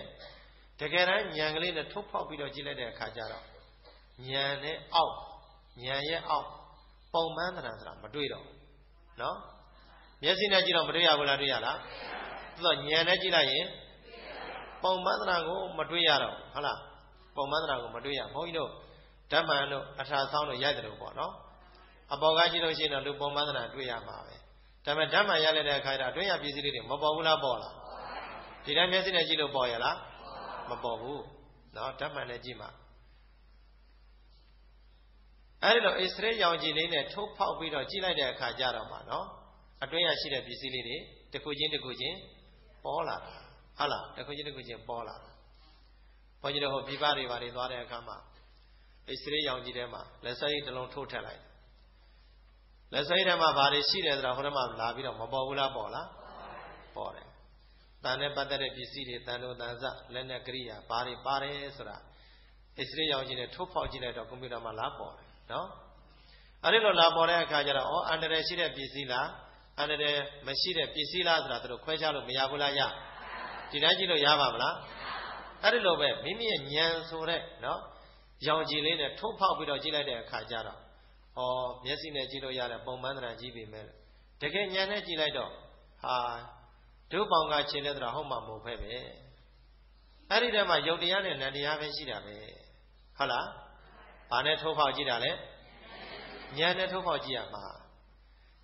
တကယ်တမ်းဉာဏ်ကလေးနဲ့ထုတ်ဖောက်ပြီးတော့ကြည့်လိုက်တဲ့အခါကျတော့ဉာဏ်နဲ့အောက်ဉာဏ်ရဲ့အောက်ပုံမှန်တရားဆိုတာမတွေ့တော့ဘူးနော်မျက်စိနဲ့ကြည့်တော့မတွေ့ရဘူးလားတွေ့ရလား သို့တော့ဉာဏ်နဲ့ကြည့်လိုက်ရင်ပုံမှန်တရားကိုမတွေ့ရတော့ဟုတ်လားပုံမှန်တရားကိုမတွေ့ရဘုန်းကြီးတို့ဓမ္မန်တို့အထာဆောင်းတို့ရိုက်တယ်လို့ပေါ့နော်အပေါ်ကကြည့်လို့ရှိရင်တော့လူပုံမှန်တရားတွေ့ရမှာပဲဒါပေမဲ့ဓမ္မန်ရလိုက်တဲ့အခါကျတော့အတွင်းရပစ္စည်းလေးတွေမပေါ်ဘူးလားပေါ်လားဒီတိုင်းမျက်စိနဲ့ကြည့်လို့ပေါ်ရလားမပေါ်ဘူးနော်ဓမ္မန်နဲ့ကြည့်မှာအဲဒီလိုအစ္စရေးရောင်ကြည်လေးနဲ့ထုတ်ဖောက်ပြီးတော့ကြည့်လိုက်တဲ့အခါကျတော့မှနော်အတွင်းရရှိတဲ့ပစ္စည်းလေးတွေတစ်ခုချင်းတစ်ခုချင်း ပေါ်လာတာဟုတ်လားတစ်ခုချင်းတစ်ခုချင်းပေါ်လာတာဘုန်းကြီးတို့ဟိုပြပတွေပါတွေသွားတဲ့အခါမှာအစ္စရေးရောင်ကြီးထဲမှာလက်စိတ်တစ်လုံးထိုးထက်လိုက်လက်စိတ်ထဲမှာဘာတွေရှိတယ်ဆိုတာဟိုထဲမှာလာပြီးတော့မပေါ်ဘူးလားပေါ်လားပေါ်တယ်တန်နဲ့ပတ်သက်တဲ့ပစ္စည်းတွေတန်တို့တန်စလက်နဲ့ကရိယာဘာတွေပါတယ်ဆိုတာအစ္စရေးရောင်ကြီးနဲ့ထိုးဖောက်ကြည့်လိုက်တော့ကွန်ပျူတာမှာလာပေါ်တယ်နော်အဲဒီလိုလာပေါ်တဲ့အခါကျတော့ဩအန္တရာယ်ရှိတဲ့ပစ္စည်းလား အန္တရာယ်မရှိတဲ့ပစ္စည်းလားဆိုတာတို့ခွဲခြားလို့မရဘူးလားရဒီတိုင်းကြည့်လို့ရပါမလားအဲဒီလိုပဲမိမိရဲ့ဉာဏ်ဆိုတဲ့နော်ရောင်ကြည်လေးနဲ့ထုံးဖောက်ပြီးတော့ကြည့်လိုက်တဲ့အခါကျတော့ဩမျက်စိနဲ့ကြည့်လို့ရတဲ့ပုံမှန်တရားကြည့်ပြီမဲ့တကယ်ဉာဏ်နဲ့ကြည့်လိုက်တော့ဟာဒုပေါင်ကခြေလက်တော်ဟုတ်မှာမဟုတ်ဖဲပဲအဲ့ဒီတည်းမှာယုတ်တရားနဲ့နံတရားပဲရှိတာပဲဟုတ်လားဘာနဲ့ထိုးဖောက်ကြည့်တာလဲဉာဏ်နဲ့ထိုးဖောက်ကြည့်ရမှာ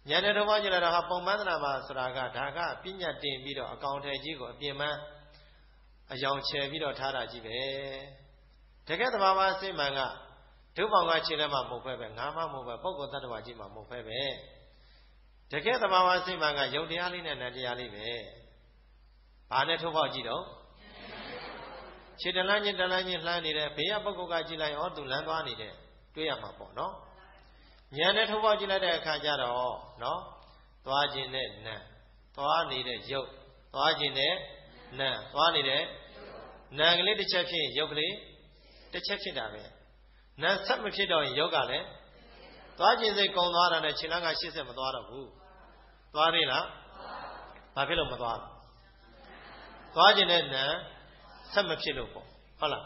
ဉာဏ်နဲ့ထိုးဖောက်ကြည့်လိုက်တော့ဟာပုံမှန်တရားမှာဆိုတာကဒါကပညာတင်ပြီးတော့အကောင်ထည်ကြီးကိုအပြင်မှအယောင်ချယ်ပြီးတော့ထားတာကြီးပဲတကယ်သဘာဝစိတ်မှန်ကဒုပေါင်ကခြေလက်မှမဟုတ်ဖဲပဲငါမှမဟုတ်ပဲပုဂ္ဂိုလ်တ attva ကြီးမှမဟုတ်ဖဲပဲတကယ်သဘာဝစိတ်မှန်ကယုတ်တရားလေးနဲ့နံတရားလေးပဲဘာနဲ့ထုတ်ဖောက်ကြည့်တော့ခြေတလန်းချင်းတလန်းချင်းလှမ်းနေတယ်ဘေးကပုဂ္ဂိုလ်ကကြည့်လိုက်ဩသူလမ်းသွားနေတယ်တွေ့ရမှာပေါ့နော် ဉာဏ်နဲ့ထုတ်ဖောက်ကြည့်လိုက်တဲ့အခါကျတော့နော်သွားခြင်းနဲ့နံသွားနေတဲ့ယုတ်သွားခြင်းနဲ့နံသွားနေတဲ့နံကလေးတစ်ချက်ဖြစ်ရင်ယုတ်ကလေးတစ်ချက်ဖြစ်တာပဲနတ်ဆက်မဖြစ်တော့ရင်ယောဂလည်းသွားခြင်းစိတ်ကုံသွားတာနဲ့ခြေလမ်းက80မသွားတော့ဘူးသွားသေးလားဘာဖြစ်လို့မသွားသွားခြင်းနဲ့နတ်ဆက်မဖြစ်လို့ပေါ့ဟုတ်လား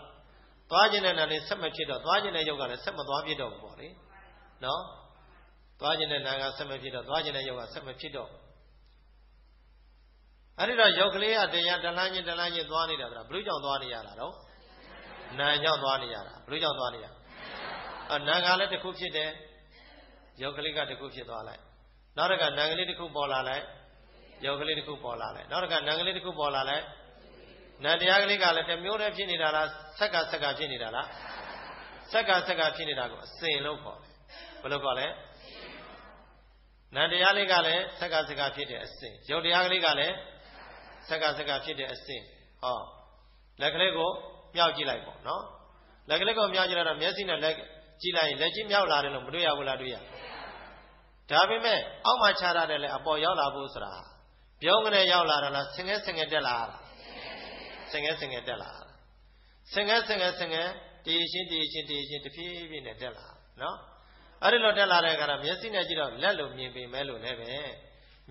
သွားခြင်းနဲ့နတ်လည်းဆက်မဖြစ်တော့သွားခြင်းနဲ့ယောဂလည်းဆက်မသွားဖြစ်တော့ဘူးပေါ့လေ နော်သွားခြင်းနဲ့နာကဆက်မဖြစ်တော့သွားခြင်းနဲ့ယောဂဆက်မဖြစ်တော့အဲ့ဒီတော့ယောက်ကလေးကတရားတလန်းချင်းတလန်းချင်းသွားနေတာကဘယ်လိုကြောင့်သွားနေရတာတော့နာကြောင့်သွားနေရတာဘယ်လိုကြောင့်သွားနေရအနာကလည်းတစ်ခုဖြစ်တယ်ယောက်ကလေးကတစ်ခုဖြစ်သွားလိုက်နောက်တစ်ခါနာကလေးတစ်ခုပေါ်လာလိုက်ယောက်ကလေးတစ်ခုပေါ်လာလိုက်နောက်တစ်ခါနာကလေးတစ်ခုပေါ်လာလိုက်နာတရားကလေးကလည်းတစ်မျိုးတည်းဖြစ်နေတာလားဆက်ကဆက်ကဖြစ်နေတာလားဆက်ကဆက်ကဖြစ်နေတာကိုအစဉ်လို့ခေါ်တယ် ဘယ်လိုခေါ်လဲနာတရားလေးကလည်းဆက်ကဆက်ကဖြစ်တဲ့အစဉ်ယောက်တရားကလေးကလည်းဆက်ကဆက်ကဖြစ်တဲ့အစဉ်ဟောလက်ကလေးကိုမြောက်ကြည့်လိုက်ပေါ့နော်လက်ကလေးကိုမြောက်ကြည့်လိုက်တော့မျက်စိနဲ့လက်ကြည့်လိုက်ရင်လက်ကြီးမြောက်လာတယ်လို့မတွေ့ရဘူးလားတွေ့ရဒါပေမဲ့အောက်မှာခြားရတယ်လေအပေါ်ရောက်လာဖို့ဆိုတာပြောငနဲ့ရောက်လာတာလားဆင်ငဲဆင်ငဲတက်လာတာဆင်ငဲဆင်ငဲတက်လာတာဆင်ငဲဆင်ငဲဆင်ငဲတည်ရှင်းတည်ရှင်းတည်ရှင်းတဖြည်းဖြည်းနဲ့တက်လာနော် အဲ့ဒီလိုတက်လာတဲ့အခါတော့မျက်စိနဲ့ကြည့်တော့လက်လိုမြင်ပေမဲ့လို့လည်းပဲ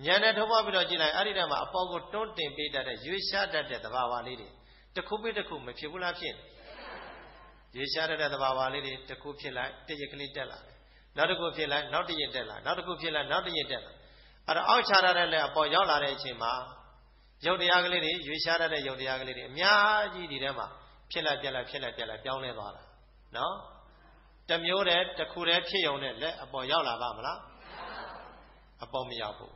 ဉာဏ်နဲ့ထုတ်ဖော်ပြီးတော့ကြည့်လိုက်အဲ့ဒီတည်းမှာအပေါ်ကိုတွန်းတင်ပေးတတ်တဲ့ရွေးရှားတတ်တဲ့သဘာဝလေးတွေတစ်ခုပြီးတစ်ခုမဖြစ်ဘူးလားဖြစ်ရေရှားတဲ့သဘာဝလေးတွေတစ်ခုဖြစ်လိုက်တရက်ကလေးတက်လာတယ်နောက်တစ်ခုဖြစ်လိုက်နောက်တစ်ရစ်တက်လာနောက်တစ်ခုဖြစ်လိုက်နောက်တစ်ရစ်တက်လာအဲ့တော့အောက်ချရတဲ့လက်အပေါ်ရောက်လာတဲ့အချိန်မှာယုတ်တရားကလေးတွေရွေးရှားရတဲ့ယုတ်တရားကလေးတွေအများကြီးဒီထဲမှာဖြစ်လိုက်ပြက်လိုက်ဖြစ်လိုက်ပြက်လိုက်ပြောင်းလဲသွားတာနော် တမျိုးတည်းတစ်ခုတည်းဖြစ်ုံနဲ့လက်အပေါ်ရောက်လာပါမလားအပေါ်မရောက်ဘူး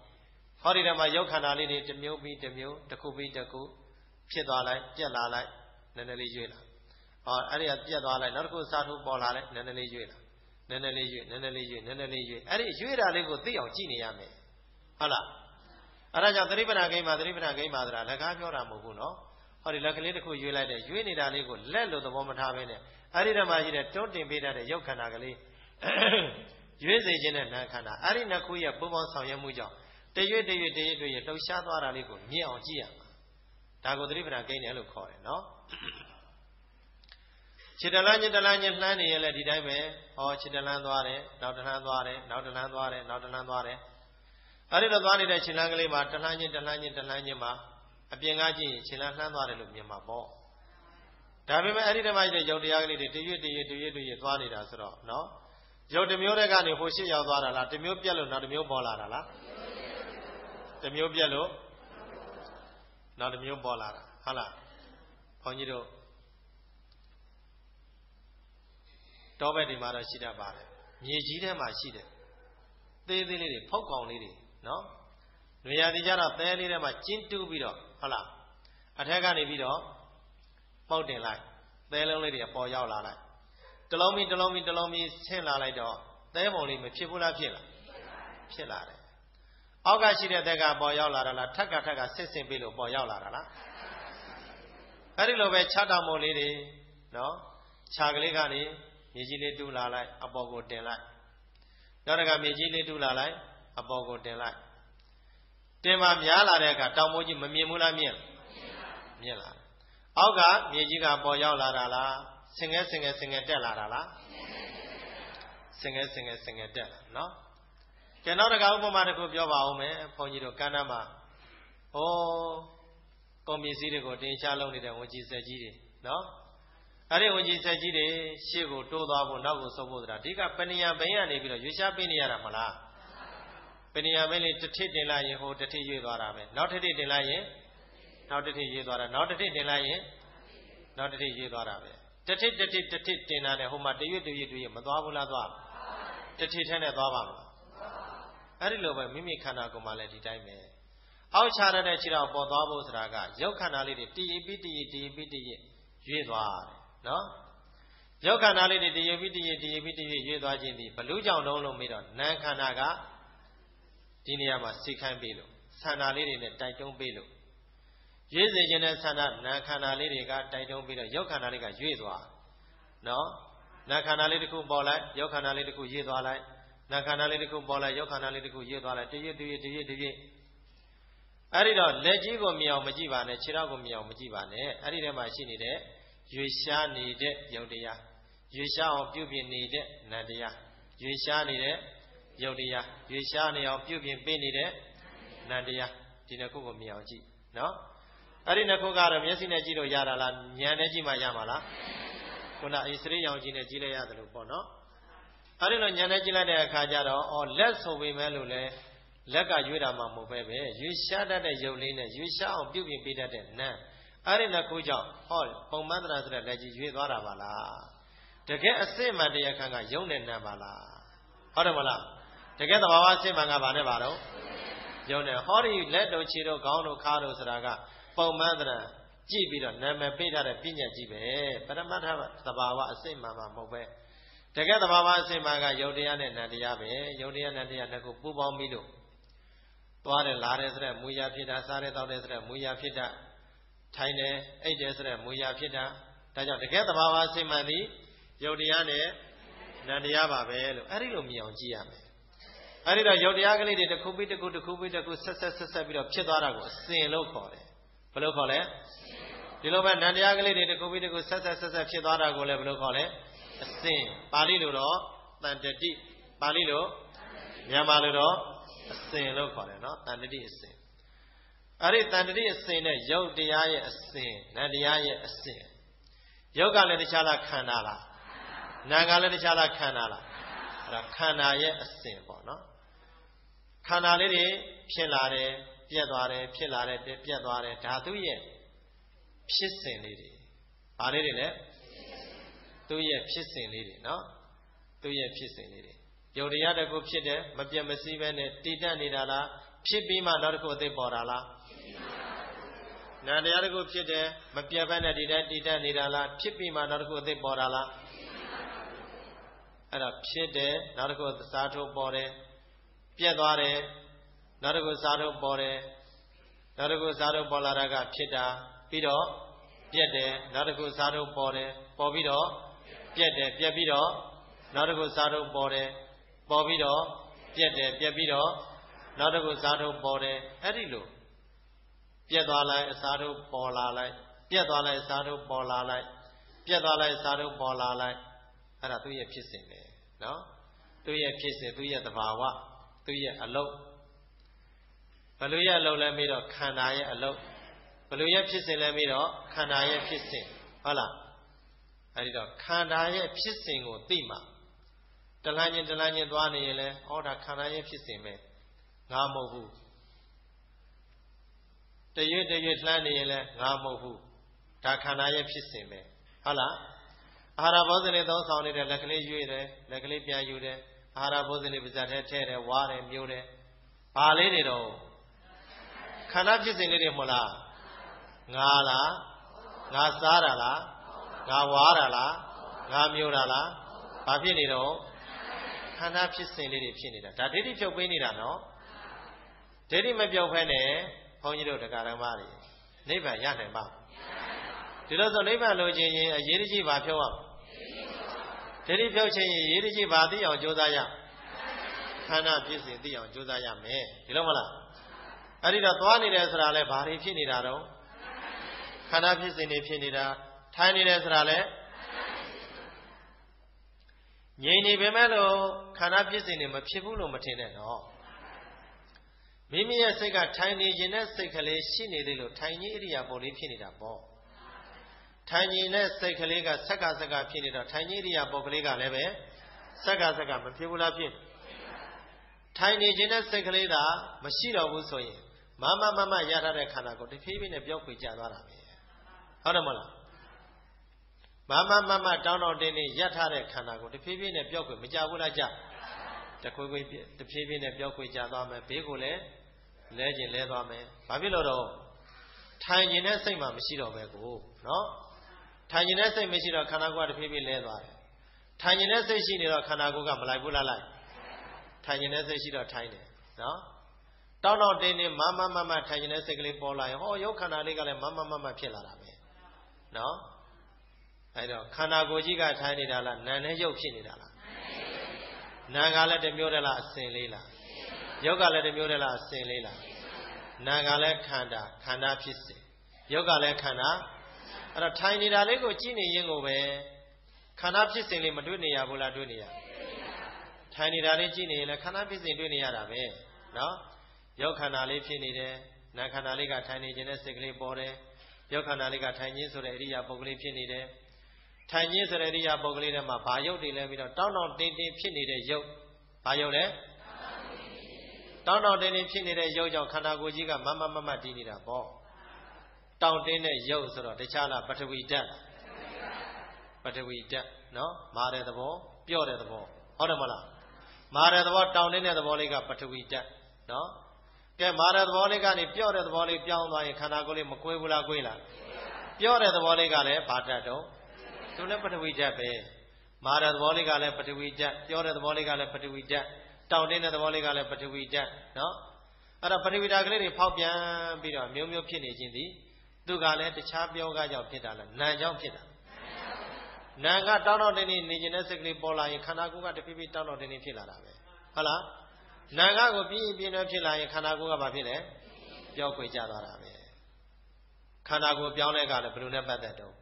ဟောဒီထဲမှာယုတ်ခန္ဓာလေးတွေတစ်မျိုးပြီးတစ်မျိုးတစ်ခုပြီးတစ်ခုဖြစ်သွားလိုက်ပြက်လာလိုက်နည်းနည်းလေးရွေ့လာဟောအဲ့ဒီကပြက်သွားလိုက်နောက်တစ်ခုစားထိုးပေါ်လာလိုက်နည်းနည်းလေးရွေ့လာနည်းနည်းလေးရွေ့နည်းနည်းလေးရွေ့နည်းနည်းလေးရွေ့အဲ့ဒီရွေ့တာလေးကိုသိအောင်ကြည့်နေရမယ်ဟုတ်လားအဲ့ဒါကြောင့်သတိပဋ္ဌာန်ဂိမ်းမှာသတိပဋ္ဌာန်ဂိမ်းမှာဆိုတာလက်ကားပြောတာမဟုတ်ဘူးနော်ဟောဒီလက်ကလေးတစ်ခုရွေ့လိုက်တဲ့ရွေ့နေတာလေးကိုလက်လို့သဘောမထားဘဲနဲ့ အဲ့ဒီတမှာရှိတဲ့တွန်းတင်ပေးတတ်တဲ့ရုပ်ခန္ဓာကလေးရွေ့စေခြင်းနဲ့နာခန္ဓာအဲ့ဒီနှစ်ခုရဲ့ပူပေါင်းဆောင်ရွက်မှုကြောင့်တရွေ့တရွေ့တရွေ့တရွေ့လှုပ်ရှားသွားတာလေးကိုမြင်အောင်ကြည့်ရမှာဒါကိုသတိပဋ္ဌာန်ဂိမ်းတယ်လို့ခေါ်တယ်နော်ခြေတလန်းညတလန်းညလှမ်းနေရလဲဒီတိုင်းပဲဟောခြေတလန်းသွားတယ်နောက်တလန်းသွားတယ်နောက်တလန်းသွားတယ်နောက်တလန်းသွားတယ်အဲ့ဒီတော့သွားနေတဲ့ခြေလန်းကလေးမှာတလှမ်းချင်းတလှမ်းချင်းတလှမ်းချင်းမှာအပြင်ကကြည့်ရင်ခြေလန်းလှမ်းသွားတယ်လို့မြင်မှာပေါ့ ဒါပေမဲ့အဲ့ဒီတမိုက်တဲ့ယုတ်တရားကလေးတွေတရွတ်တရွတ်တရွတ်တရွတ်သွားနေတာဆိုတော့နော်ယုတ်တစ်မျိုးတည်းကနေဟိုရှေ့ရောက်သွားတာလားတစ်မျိုးပြက်လို့နောက်တစ်မျိုးပေါ်လာတာလားတစ်မျိုးပြက်လို့နောက်တစ်မျိုးပေါ်လာတာဟုတ်လားဘုန်းကြီးတို့တောဘက်တွေမှာတော့ရှိတတ်ပါတယ်မြေကြီးထဲမှာရှိတယ်သေးသေးလေးတွေဖောက်ကောင်လေးတွေနော်။နေရာဒီကြတော့သဲလေးထဲမှာကျင်းတူးပြီးတော့ဟုတ်လားအထက်ကနေပြီးတော့ ပေါက်တင်လိုက်သဲလုံးလေးတွေပေါ်ရောက်လာလိုက်တလုံးမီတလုံးမီတလုံးမီဆင်းလာလိုက်တော့သဲပုံလေးမဖြစ်ဘူးလားဖြစ်လားဖြစ်လာတယ်အောက်ကရှိတဲ့သဲကပေါ်ရောက်လာတာလားထက်ကထက်ကဆစ်ဆင်ပြီးလို့ပေါ်ရောက်လာတာလားအဲ့ဒီလိုပဲခြားတောင်မုံလေးတွေနော်ခြာကလေးကနေမြေကြီးလေးတူးလာလိုက်အပေါ်ကိုတင်လိုက်နောက်တကမြေကြီးလေးတူးလာလိုက်အပေါ်ကိုတင်လိုက်တင်ပါများလာတဲ့အခါတောင်မိုးကြီးမမြင်ဘူးလားမြင်မြင်လာ အောက်ကမြေကြီးကပေါ်ရောက်လာတာလားဆင်ငယ်ဆင်ငယ်ဆင်ငယ်တက်လာတာလားဆင်ငယ်ဆင်ငယ်ဆင်ငယ်တက်လာနော်ကျွန်တော်တကဥပမာတစ်ခုပြောပါဦးမယ်ဘုန်းကြီးတို့ကန္နာမှာဟောကွန်ပစ္စည်းတွေကိုတင်ချလုပ်နေတဲ့ဝန်ကြီးဆက်ကြီးတွေနော်အဲ့ဒီဝန်ကြီးဆက်ကြီးတွေရှေ့ကိုတိုးသွားဖို့နောက်ကိုဆုပ်ဖို့ဆိုတာအဓိကပဏိယဘိန်းကနေပြီးတော့ရွေးရှားပေးနေရတာမလားပဏိယဘိန်းလေးတစ်ထစ်တင်လိုက်ရင်ဟိုတစ်ထစ်ရွေ့သွားတာပဲနောက်တစ်ထစ်တင်လိုက်ရင် နောက်တစ်ထစ်ရွေ့သွားတာနောက်တစ်ထစ်တင်လိုက်ရင်နောက်တစ်ထစ်ရွေ့သွားတာပဲတစ်ထစ်တစ်ထစ်တစ်ထစ်တင်တာနဲ့ဟိုမှာတရွေ့တရွေ့တရွေ့မသွားဘူးလားသွားတစ်ထစ်ထဲနဲ့သွားပါမလားအဲ့ဒီလိုပဲမိမိခန္ဓာကိုယ်မှာလည်းဒီတိုင်းပဲအောက်ချရတဲ့ခြေတော်ပေါ်သွားဖို့ဆိုတာကရုပ်ခန္ဓာလေးတွေတည်ပြီးတည်တည်ပြီးတည်ရွေ့သွားတယ်နော်ရုပ်ခန္ဓာလေးတွေတည်ပြီးတည်တည်ပြီးတည်ရွေ့သွားခြင်းဒီဘလူးကြောင့်လုံးလုံးပြီးတော့နာမ်ခန္ဓာကဒီနေရာမှာစိတ်ခိုင်းပေးလို့ဆန္ဒလေးတွေနဲ့တိုက်တွန်းပေးလို့ ရွေ့စေခြင်းတဲ့ဆန္ဒနာခန္ဓာလေးတွေကတိုက်တွန်းပြီးတော့ရုပ်ခန္ဓာလေးကရွေ့သွားနော်နာခန္ဓာလေးတစ်ခုပေါ်လိုက်ရုပ်ခန္ဓာလေးတစ်ခုရွေ့သွားလိုက်နာခန္ဓာလေးတစ်ခုပေါ်လိုက်ရုပ်ခန္ဓာလေးတစ်ခုရွေ့သွားလိုက်တရွေ့တရွေ့တရွေ့တရွေ့အဲ့ဒီတော့လက်ကြီးကိုမြင်အောင်မကြည့်ပါနဲ့ခြေထောက်ကိုမြင်အောင်မကြည့်ပါနဲ့အဲ့ဒီထဲမှာရှိနေတဲ့ရွေရှားနေတဲ့ယုတ်တရားရွေရှားအောင်ပြုပြင်နေတဲ့နတ်တရားရွေရှားနေတဲ့ယုတ်တရားရွေရှားနေအောင်ပြုပြင်ပေးနေတဲ့နတ်တရားဒီနှစ်ခုကိုမြင်အောင်ကြည့်နော် အဲ့ဒီနှစ်ခုကတော့မျက်စိနဲ့ကြည့်လို့ရတာလားဉာဏ်နဲ့ကြည့်မှရမှာလားခုနဣစရိရောင်ကြီးနဲ့ကြည့်လိုက်ရတယ်လို့ပေါ့နော်အဲ့ဒီလိုဉာဏ်နဲ့ကြည့်လိုက်တဲ့အခါကျတော့အော်လက်ဆိုပေမဲ့လို့လဲလက်ကရွေးတာမှမဟုတ်ပဲပဲရွေရှားတတ်တဲ့ယုတ်လေးနဲ့ရွေရှားအောင်ပြုပြင်ပေးတတ်တဲ့နတ်အဲ့ဒီနှစ်ခုကြောင့်ဟောပုံမှန်သရာဆိုတဲ့လက်ကြီးရွေးသွားတာပါလားတကယ်အစစ်မှန်တရားခံကယုံနဲ့နတ်ပါလားဟုတ်တယ်မလားတကယ်သဘာဝအစစ်မှန်ကဘာနဲ့ပါတော့ယုံနဲ့ဟောဒီလက်တို့ခြေတို့ခေါင်းတို့ခါတို့ဆိုတာက ပုံမှန်သရာကြည့်ပြီးတော့နာမည်ပေးထားတဲ့ပညာကြီးပဲပရမတ္ထသဘာဝအစစ်မှန်မှာမဟုတ်ပဲတကယ်သဘာဝအစစ်မှန်ကယုံတရားနဲ့နတ်တရားပဲယုံတရားနဲ့တရားနှစ်ခုပူးပေါင်းပြီးလို့သွားတယ်လာတယ်ဆိုတဲ့မူရဖြစ်တာစားတယ်တောက်တယ်ဆိုတဲ့မူရဖြစ်တာထိုင်တယ်အိတ်တယ်ဆိုတဲ့မူရဖြစ်တာဒါကြောင့်တကယ်သဘာဝစိတ်မှန်သည်ယုတ်တရားနဲ့နန္တရားပါပဲလို့အဲ့ဒီလိုမြင်အောင်ကြည့်ရမယ်အဲ့ဒီတော့ယုတ်တရားကလေးတွေတစ်ခုပြီးတစ်ခုတစ်ခုပြီးတစ်ခုဆက်ဆက်ဆက်ဆက်ပြီးတော့ဖြစ်သွားတာကိုအစဉ်လို့ခေါ်တယ် ဘယ်လိုခေါ်လဲဒီလိုပဲနန္တရားကလေးတွေတစ်ခုပြီးတစ်ခုဆက်ဆက်ဆက်ဆက်ဖြစ်သွားတာကိုလည်းဘယ်လိုခေါ်လဲအစဉ်ပါဠိလိုတော့တန်တတိပါဠိလိုမြန်မာလိုတော့အစဉ်လို့ခေါ်တယ်နော်တန်တတိအစဉ်အဲ့ဒီတန်တတိအစဉ်နဲ့ယုတ်တရားရဲ့အစဉ်နတ်တရားရဲ့အစဉ်ယုတ်ကလည်းတခြားလားခန္ဓာလားနာကလည်းတခြားလားခန္ဓာလားအဲ့ဒါခန္ဓာရဲ့အစဉ်ပေါ့နော်ခန္ဓာလေးတွေဖြစ်လာတယ် ပြက်သွားတယ်ဖြစ်လာတယ်ပြက်သွားတယ်ဓာတုရဲ့ဖြစ်စဉ်လေးတွေဘာလေးတွေလဲသူ့ရဲ့ဖြစ်စဉ်လေးတွေနော်သူ့ရဲ့ဖြစ်စဉ်လေးတွေယုတ်တရားတကူဖြစ်တယ်မပြတ်မစည်းပဲနဲ့တည်တတ်နေတာလားဖြစ်ပြီးမှနောက်တစ်ခုအသေးပေါ်တာလားနာတရားတကူဖြစ်တယ်မပြတ်ဘဲနဲ့ဒီတိုင်းတည်တတ်နေတာလားဖြစ်ပြီးမှနောက်တစ်ခုအသေးပေါ်တာလားအဲ့ဒါဖြစ်တယ်နောက်တစ်ခုစားထုတ်ပေါ်တယ်ပြက်သွားတယ် နောက်တစ်ခုစားထုတ်ပေါ်တယ်နောက်တစ်ခုစားထုတ်ပေါ်လာတာကဖြစ်တာပြီးတော့ပြက်တယ်နောက်တစ်ခုစားထုတ်ပေါ်တယ်ပေါ်ပြီးတော့ပြက်တယ်ပြက်ပြီးတော့နောက်တစ်ခုစားထုတ်ပေါ်တယ်ပေါ်ပြီးတော့ပြက်တယ်ပြက်ပြီးတော့နောက်တစ်ခုစားထုတ်ပေါ်တယ်အဲ့ဒီလိုပြက်သွားလိုက်အစားထုတ်ပေါ်လာလိုက်ပြက်သွားလိုက်အစားထုတ်ပေါ်လာလိုက်ပြက်သွားလိုက်အစားထုတ်ပေါ်လာလိုက်အဲ့ဒါသူ့ရဲ့ဖြစ်စဉ်ပဲနော်သူ့ရဲ့ဖြစ်စဉ်သူ့ရဲ့သဘာဝသူ့ရဲ့အလုပ် ဘလို့ရဲ့အလုပ်လဲပြီးတော့ခန္ဓာရဲ့အလုပ်ဘလို့ရဲ့ဖြစ်စဉ်လဲပြီးတော့ခန္ဓာရဲ့ဖြစ်စဉ်ဟုတ်လားအဲဒီတော့ခန္ဓာရဲ့ဖြစ်စဉ်ကိုသိမှတလန်းချင်းတလန်းချင်းသွားနေရင်လဲဩဒါခန္ဓာရဲ့ဖြစ်စဉ်ပဲငါမဟုတ်ဘူးတရွေ့တရွေ့လှမ်းနေရင်လဲငါမဟုတ်ဘူးဒါခန္ဓာရဲ့ဖြစ်စဉ်ပဲဟုတ်လားအာဟာရဘောဇဉ်သုံးဆောင်နေတဲ့လက်ကလေးရွေ့တယ်လက်ကလေးပြန်ယူတယ်အာဟာရဘောဇဉ်ပါဇက်ထဲထည့်တယ်ဝါတယ်မျိုးတယ်ဘာလေးတွေတော့ ခန္ဓာဖြစ်စဉ်လေးတွေမဟုတ်လားငါလားငါစားတာလားငါဝါတာလားငါမျိုးတာလားဘာဖြစ်နေတော့ခန္ဓာဖြစ်စဉ်လေးတွေဖြစ်နေတာဒါဒိဋ္ဌိဖြုတ်ပေးနေတာနော်ဒိဋ္ဌိမပြုတ်ဖဲနဲ့ဘုန်းကြီးတို့တရားဓမ္မတွေနိဗ္ဗာန်ရနိုင်ပါဒီလိုဆိုနိဗ္ဗာန်လိုချင်ရင်အရေးကြီးပါဖြုတ်အောင်ဒိဋ္ဌိဖြုတ်ခြင်းရင်ရေးကြီးပါသိအောင်ကြိုးစားရခန္ဓာဖြစ်စဉ်သိအောင်ကြိုးစားရမယ်ဒီလိုမလား အဲ့ဒီတော့သွားနေတယ်ဆိုတာလဲဘာတွေဖြစ်နေတာတော့ခန္ဓာဖြစ်စဉ်တွေဖြစ်နေတာထိုင်နေတယ်ဆိုတာလဲငြိမ်နေပေမဲ့လို့ခန္ဓာဖြစ်စဉ်တွေမဖြစ်ဘူးလို့မထင်နဲ့နော်မိမိရဲ့စိတ်ကထိုင်နေခြင်းနဲ့စိတ်ကလေးရှိနေသေးလို့ထိုင်ခြင်းဣရိယာပုလေးဖြစ်နေတာပေါ့ထိုင်ခြင်းနဲ့စိတ်ကလေးကဆက်ကဆက်ကဖြစ်နေတော့ထိုင်ခြင်းဣရိယာပုကလေးကလည်းပဲဆက်ကဆက်ကမဖြစ်ဘူးလားဖြစ်ထိုင်နေခြင်းနဲ့စိတ်ကလေးသာမရှိတော့ဘူးဆိုရင် မမမမရထားတဲ့ခန္ဓာကိုတဖြည်းဖြည်းနဲ့ပြောက်ခွေကျသွားတာပဲဟုတ်တယ်မဟုတ်လားမမမမတောင်းတောင်းတင်းတင်းရထားတဲ့ခန္ဓာကိုတဖြည်းဖြည်းနဲ့ပြောက်ခွေမကြဘူးလားကြတခွေခွေတဖြည်းဖြည်းနဲ့ပြောက်ခွေကျသွားမယ်ဘေးကိုလည်းလဲကျင်လဲသွားမယ်ဘာဖြစ်လို့တော့ထိုင်ကျင်တဲ့စိတ်မှမရှိတော့ပဲကိုနော်ထိုင်ကျင်တဲ့စိတ်မရှိတော့ခန္ဓာကိုယ်ကတဖြည်းဖြည်းလဲသွားတယ်ထိုင်ကျင်တဲ့စိတ်ရှိနေတော့ခန္ဓာကိုယ်ကမလိုက်ဘူးလားလိုက်ထိုင်ကျင်တဲ့စိတ်ရှိတော့ထိုင်တယ်နော် တောင်းတောင်းတင်းတင်းမမမမထိုင်ကျင်တဲ့စိတ်ကလေးပေါ်လာရင်ဟောရုပ်ခန္ဓာလေးကလည်းမမမမဖြစ်လာတာပဲနော်အဲတော့ခန္ဓာကိုယ်ကြီးကထိုင်နေတာလားနာနဲ့ရုပ်ဖြစ်နေတာလားနာကလည်းတမျိုးတည်းလားအစင်လေးလားရုပ်ကလည်းတမျိုးတည်းလားအစင်လေးလားနာကလည်းခန္ဓာခန္ဓာဖြစ်စေရုပ်ကလည်းခန္ဓာအဲ့တော့ထိုင်နေတာလေးကိုကြည့်နေရင်ကိုပဲခန္ဓာဖြစ်စဉ်လေးမတွေ့နေရဘူးလားတွေ့နေရထိုင်နေတာလေးကြည့်နေရင်လည်းခန္ဓာဖြစ်စဉ်တွေ့နေရတာပဲနော် ရုပ်ခန္ဓာလေးဖြစ်နေတယ်နာခန္ဓာလေးကထိုင်နေခြင်းနဲ့စိတ်ကလေးပေါ်တယ်ရုပ်ခန္ဓာလေးကထိုင်ခြင်းဆိုတဲ့အရိယာပုဂ္ဂလိဖြစ်နေတယ်ထိုင်ခြင်းဆိုတဲ့အရိယာပုဂ္ဂလိထဲမှာဘာရုပ်တွေလဲပြီးတော့တောင်းတောင်းတင်းတင်းဖြစ်နေတဲ့ရုပ်ဘာရုပ်လဲတောင်းတောင်းတင်းတင်းဖြစ်နေတဲ့ရုပ်ကြောင့်ခန္ဓာကိုယ်ကြီးကမမမမတည်နေတာပေါ့တောင်းတင်းတဲ့ရုပ်ဆိုတော့တခြားလားပထဝီဓာတ်ပထဝီဓာတ်နော်မာတဲ့သဘောပြော့တဲ့သဘောဟုတ်တယ်မလားမာတဲ့သဘောတောင်းတင်းတဲ့သဘောလေးကပထဝီဓာတ်နော် ကဲမာတဲ့သဘောလေးကနေပြော့တဲ့သဘောလေးပြောင်းသွားရင်ခန္ဓာကိုယ်လေးမကွေးဘူးလားကွေးလားပြော့တဲ့သဘောလေးကလည်းဘာဓာတ်တော့သူလည်းပထဝီဓာတ်ပဲမာတဲ့သဘောလေးကလည်းပထဝီဓာတ်ပြော့တဲ့သဘောလေးကလည်းပထဝီဓာတ်တောင်းတင်းတဲ့သဘောလေးကလည်းပထဝီဓာတ်နော်အဲ့တော့ပထဝီဓာတ်ကလေးတွေဖောက်ပြန်ပြီးတော့မျိုးမျိုးဖြစ်နေခြင်းသည်သူကလည်းတခြားပြောကကြောင့်ဖြစ်တာလားနာကြောင့်ဖြစ်တာနာကတောင်းတောင်းတင်းတင်းနေခြင်းတဲ့စိတ်ကလေးပေါ်လာရင်ခန္ဓာကိုယ်ကတဖြည်းဖြည်းတောင်းတောင်းတင်းတင်းဖြစ်လာတာပဲဟုတ်လား နာကကိုပြင်းပြင်းနဲ့ဖြစ်လာရင်ခန္ဓာကိုယ်ကဘာဖြစ်လဲပျောက်ခွေကျသွားတာပဲခန္ဓာကိုယ်ပြောင်းလဲကလည်းဘယ်လိုနဲ့ပတ်သက်တော့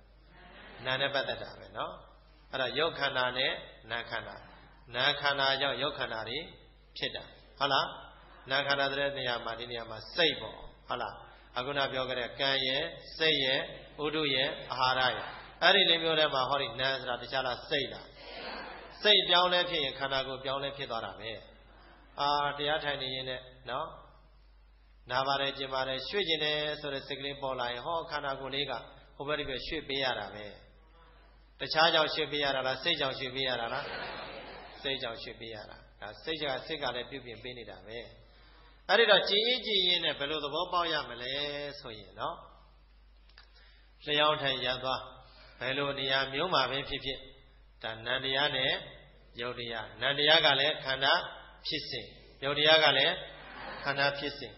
နာနဲ့ပတ်သက်တာပဲเนาะအဲ့ဒါရုပ်ခန္ဓာနဲ့နာခန္ဓာနာခန္ဓာကြောင့်ရုပ်ခန္ဓာတွေဖြစ်တာဟုတ်လားနာခန္ဓာတဲ့နေရာမှာဒီနေရာမှာစိတ်ပေါ့ဟုတ်လားအခုနပြောခဲ့တဲ့ကံရဲ့စိတ်ရဲ့ဥဒုရဲ့အာဟာရရဲ့အဲ့ဒီလေးမျိုးထဲမှာဟောဒီနာဆိုတာတခြားလားစိတ်လား စိတ်ပြောင်းလဲဖြစ်ရင်ခန္ဓာကိုယ်ပြောင်းလဲဖြစ်သွားတာပဲ အာတရားထိုင်နေရင်နဲ့နော်နာပါတယ်ကျင်ပါတယ်ရွှေ့ကျင်တယ်ဆိုတဲ့စိတ်ကလေးပေါ်လာရင်ဟောခန္ဓာကိုယ်လေးကဟိုဘက်ဒီဘက်ရွှေ့ပေးရတာပဲတခြားကြောင့်ရွှေ့ပေးရတာလားစိတ်ကြောင့်ရွှေ့ပေးရတာလားစိတ်ကြောင့်ရွှေ့ပေးရတာဒါစိတ်ကစိတ်ကလည်းပြုပြင်ပေးနေတာပဲအဲ့ဒီတော့ကြည်ရင်ကြည်ရင်နဲ့ဘယ်လိုသဘောပေါက်ရမလဲဆိုရင်နော်လျှောင်းထိုင်ရသွားဘယ်လိုနေရာမျိုးမှာပဲဖြစ်ဖြစ်ဒါနန္တရားနဲ့ယုတ်တရားနန္တရားကလည်းခန္ဓာ ဖြစ်စဉ်ယုတ်တရားကလည်းခန္ဓာဖြစ်စဉ်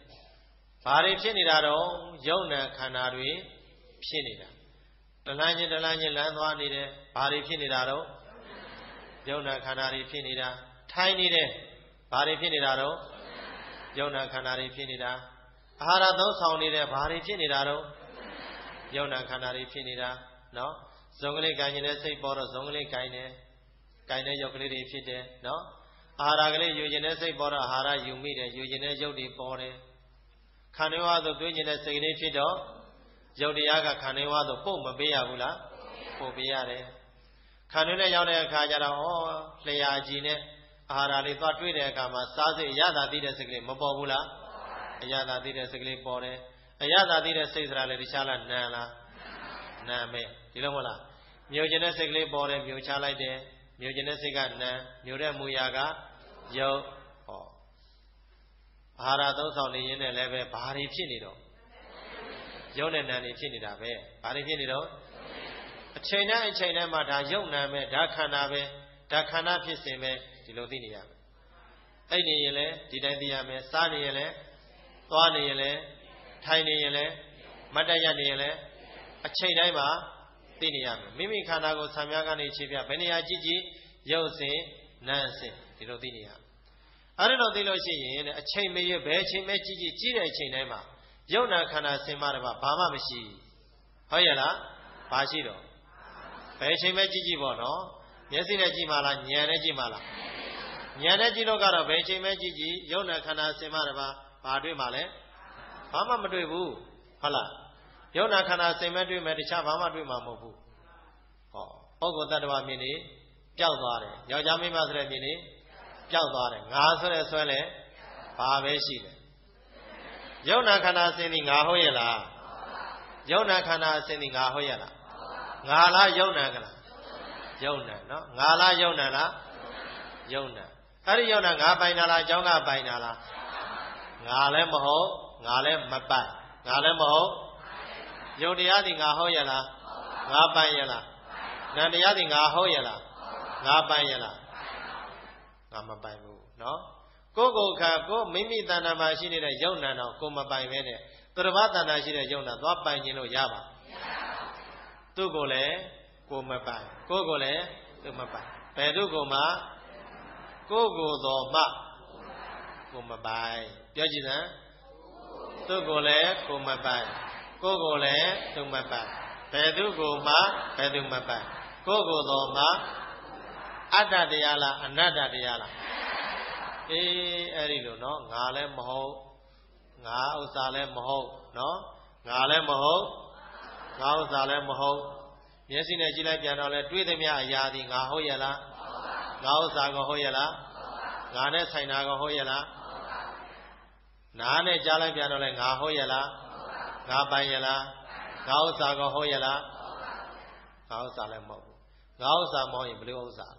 ဘာတွေဖြစ်နေတာတော့ယုတ်နံခန္ဓာတွေဖြစ်နေတာတလန်းချင်းတလန်းချင်းလမ်းသွားနေတယ်ဘာတွေဖြစ်နေတာတော့ယုတ်နံခန္ဓာတွေဖြစ်နေတာထိုင်နေတယ်ဘာတွေဖြစ်နေတာတော့ယုတ်နံခန္ဓာတွေဖြစ်နေတာအာဟာရသုံးဆောင်နေတဲ့ဘာတွေဖြစ်နေတာတော့ယုတ်နံခန္ဓာတွေဖြစ်နေတာနော်ဇုံကလေးကိုင်းနေတဲ့စိတ်ပေါ်တော့ဇုံကလေးကိုင်းတယ်ကိုင်းတဲ့ရုပ်ကလေးတွေဖြစ်တယ်နော် အာဟာရကလေးယူကျင်တဲ့စိတ်ပေါ်တော့အာဟာရယူမိတယ်ယူကျင်တဲ့ရုပ်တွေပေါ်တယ်ခန္ဓာဝါဆိုတွေးကျင်တဲ့စိတ်ကလေးဖြစ်တော့ရုပ်တရားကခန္ဓာဝါဆိုပို့မပေးရဘူးလားပို့ပေးရတယ်ခန္ဓာနဲ့ရောက်တဲ့အခါကျတော့ဩလျှာကြီးနဲ့အာဟာရလေးသွားတွေးတဲ့အခါမှာစားစိတ်အရသာသိတဲ့စိတ်ကလေးမပေါ်ဘူးလားအရသာသိတဲ့စိတ်ကလေးပေါ်တယ်အရသာသိတဲ့စိတ်စရာလည်းတခြားလားနာလားနာမယ်ဒီလိုမဟုတ်လားမြို့ကျင်တဲ့စိတ်ကလေးပေါ်တယ်မြို့ချလိုက်တယ်မြို့ကျင်တဲ့စိတ်ကနာမြို့တဲ့မူရာက ယုတ်ဟောအာဟာရသုံးဆောင်နေရင်းနဲ့လည်းပဲဘာတွေဖြစ်နေတော့ယုတ်နဲ့နာနေဖြစ်နေတာပဲဘာတွေဖြစ်နေတော့အချိန်တိုင်းအချိန်တိုင်းမှာဒါယုတ်နာပဲဒါခန္ဓာပဲဒါခန္ဓာဖြစ်စဉ်ပဲဒီလိုသိနေရမယ်အဲ့နေရင်လည်းဒီတိုင်းသိရမယ်စားနေရင်လည်းသွားနေရင်လည်းထိုင်နေရင်လည်းမတ်တရနေရင်လည်းအချိန်တိုင်းမှာသိနေရမယ်မိမိခန္ဓာကိုဆံမြားကနေခြေပြဘယ်နေရာကြည့်ကြည့်ရုပ်စဉ်နာမ်စဉ်ဒီလိုသိနေရ အဲ့ဒါတော့သိလို့ရှိရင်အချိန်မရွေးဘယ်အချိန်ပဲကြည့်ကြည့်ကြည့်တဲ့အချိန်တိုင်းမှာယုံနာခန္ဓာစင်မတပါဘာမှမရှိဟုတ်ရဲ့လားဘာရှိတော့ဘယ်အချိန်ပဲကြည့်ကြည့်ပေါ့နော်မျက်စိနဲ့ကြည့်မှလားဉာဏ်နဲ့ကြည့်မှလားဉာဏ်နဲ့ကြည့်လို့ကတော့ဘယ်အချိန်ပဲကြည့်ကြည့်ယုံနာခန္ဓာစင်မတပါဘာတွေ့မှလဲဘာမှမတွေ့ဘူးဟုတ်လားယုံနာခန္ဓာစင်မဲ့တွေ့မဲ့တခြားဘာမှတွေ့မှာမဟုတ်ဘူးဟောပုဂ္ဂိုလ်တ attva မြင်နေပျောက်သွားတယ်ယောက်ျားမိန်းမဆိုတဲ့မြင်နေ ပျောက်သွားတယ်ငါဆိုတဲ့ဆွဲလဲဘာပဲရှိတယ်ယုံနာခန္ဓာစင်ဒီငါဟုတ်ရဲ့လားယုံနာခန္ဓာစင်ဒီငါဟုတ်ရဲ့လားငါလားယုံနာကလားယုံနာနော်ငါလားယုံနာလားယုံနာအဲ့ဒီယုံနာငါပိုင်တာလားအကြောင်းကပိုင်တာလားငါလည်းမဟုတ်ငါလည်းမပိုင်ငါလည်းမဟုတ်ယုံတရားဒီငါဟုတ်ရဲ့လားငါပိုင်ရဲ့လားနန္တရားဒီငါဟုတ်ရဲ့လားငါပိုင်ရဲ့လား ငါမပိုင်ဘူးနော်ကိုယ်ကိုယ်ခါကိုမိမိတဏ္ဍာမှာရှိနေတဲ့ယုံနာတော့ကိုမပိုင်ပဲနဲ့သူတစ်ပါးတဏ္ဍာရှိတဲ့ယုံနာသွားပိုင်ခြင်းလို့ရပါသူ့ကိုလည်းကိုမပိုင်ကိုယ်ကိုလည်းသူမပိုင်ဘယ်သူကိုမှကိုယ်ကိုယ်တော်မှကိုမပိုင်ပြောကြည့်စမ်းသူ့ကိုလည်းကိုမပိုင်ကိုယ်ကိုလည်းသူမပိုင်ဘယ်သူကိုမှဘယ်သူမပိုင်ကိုယ်ကိုယ်တော်မှ အတ္တတရားလားအနတ္တတရားလားအေးအဲ့ဒီလိုနော်ငါလည်းမဟုတ်ငါဥစ္စာလည်းမဟုတ်နော်ငါလည်းမဟုတ်ငါဥစ္စာလည်းမဟုတ်မျက်စိနဲ့ကြည့်လိုက်ပြန်တော့လဲတွေးသမျှအရာဒီငါဟုတ်ရဲ့လားငါဥစ္စာကဟုတ်ရဲ့လားငါနဲ့ဆိုင်တာကဟုတ်ရဲ့လားနားနဲ့ကြားလိုက်ပြန်တော့လဲငါဟုတ်ရဲ့လားငါပိုင်ရဲ့လားငါဥစ္စာကဟုတ်ရဲ့လားငါဥစ္စာလည်းမဟုတ်ဘူးငါဥစ္စာမဟုတ်ရင်ဘယ်လိုဥစ္စာလဲ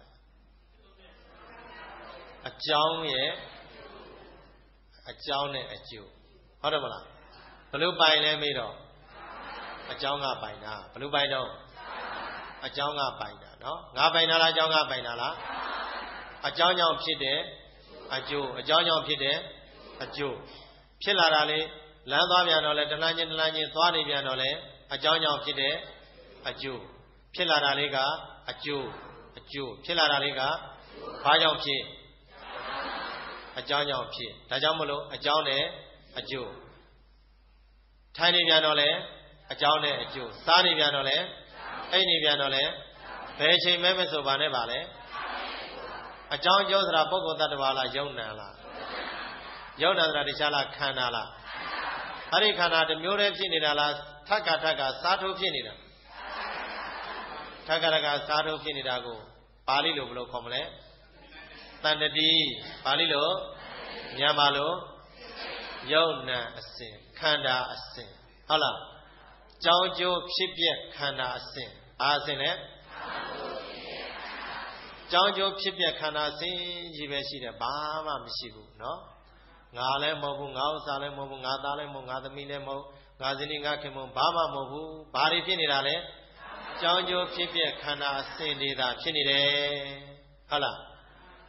အကြောင်းရဲ့အကြောင်းနဲ့အကျိုးဟုတ်တယ်မလားဘယ်လိုပိုင်လဲမေးတော့အကြောင်းကပိုင်တာဘယ်လိုပိုင်တော့အကြောင်းကပိုင်တာနော်ငါပိုင်တာလားအကြောင်းကပိုင်တာလားအကြောင်းကြောင့်ဖြစ်တဲ့အကျိုးအကြောင်းကြောင့်ဖြစ်တဲ့အကျိုးဖြစ်လာတာလေလမ်းသွားပြန်တော့လေတလန်းချင်းတလန်းချင်းသွားနေပြန်တော့လေအကြောင်းကြောင့်ဖြစ်တဲ့အကျိုးဖြစ်လာတာလေးကအကျိုးအကျိုးဖြစ်လာတာလေးကဘာကြောင့်ဖြစ် အကြောင်းကြောင့်ဖြစ်ဒါကြောင့်မလို့အကြောင်းနဲ့အကျိုးထိုင်နေပြန်တော့လေအကြောင်းနဲ့အကျိုးစားနေပြန်တော့လေအိတ်နေပြန်တော့လေဘယ်ချိန်မဲမဆိုပါနဲ့ပါလေအကြောင်းအကျိုးဆိုတာပုဂ္ဂိုလ်တ attva လားယုံနာလားယုံနာဆိုတာတခြားလားခန္ဓာလားအဲ့ဒီခန္ဓာတစ်မျိုးတည်းဖြစ်နေတာလားထက်ကထက်ကစားထိုးဖြစ်နေတာထက်ကထက်ကစားထိုးဖြစ်နေတာကိုပါဠိလိုဘယ်လိုခေါ်မလဲ တန်တတိပါဠိလိုမြန်မာလိုယုံနာအစဉ်ခန္ဓာအစဉ်ဟုတ်လားကြောင်းကျိုးဖြစ်ပြက်ခန္ဓာအစဉ်အာစဉ်နဲ့ကြောင်းကျိုးဖြစ်ပြက်ခန္ဓာစဉ်ကြီးပဲရှိတယ်ဘာမှမရှိဘူးเนาะငါလည်းမဟုတ်ဘူးငါဥစ္စာလည်းမဟုတ်ဘူးငါသားလည်းမဟုတ်ငါသမီးလည်းမဟုတ်ငါဇနီးငါခင်မဘာမှမဟုတ်ဘူးဘာတွေဖြစ်နေတာလဲကြောင်းကျိုးဖြစ်ပြက်ခန္ဓာအစဉ်တွေသာဖြစ်နေတယ်ဟုတ်လား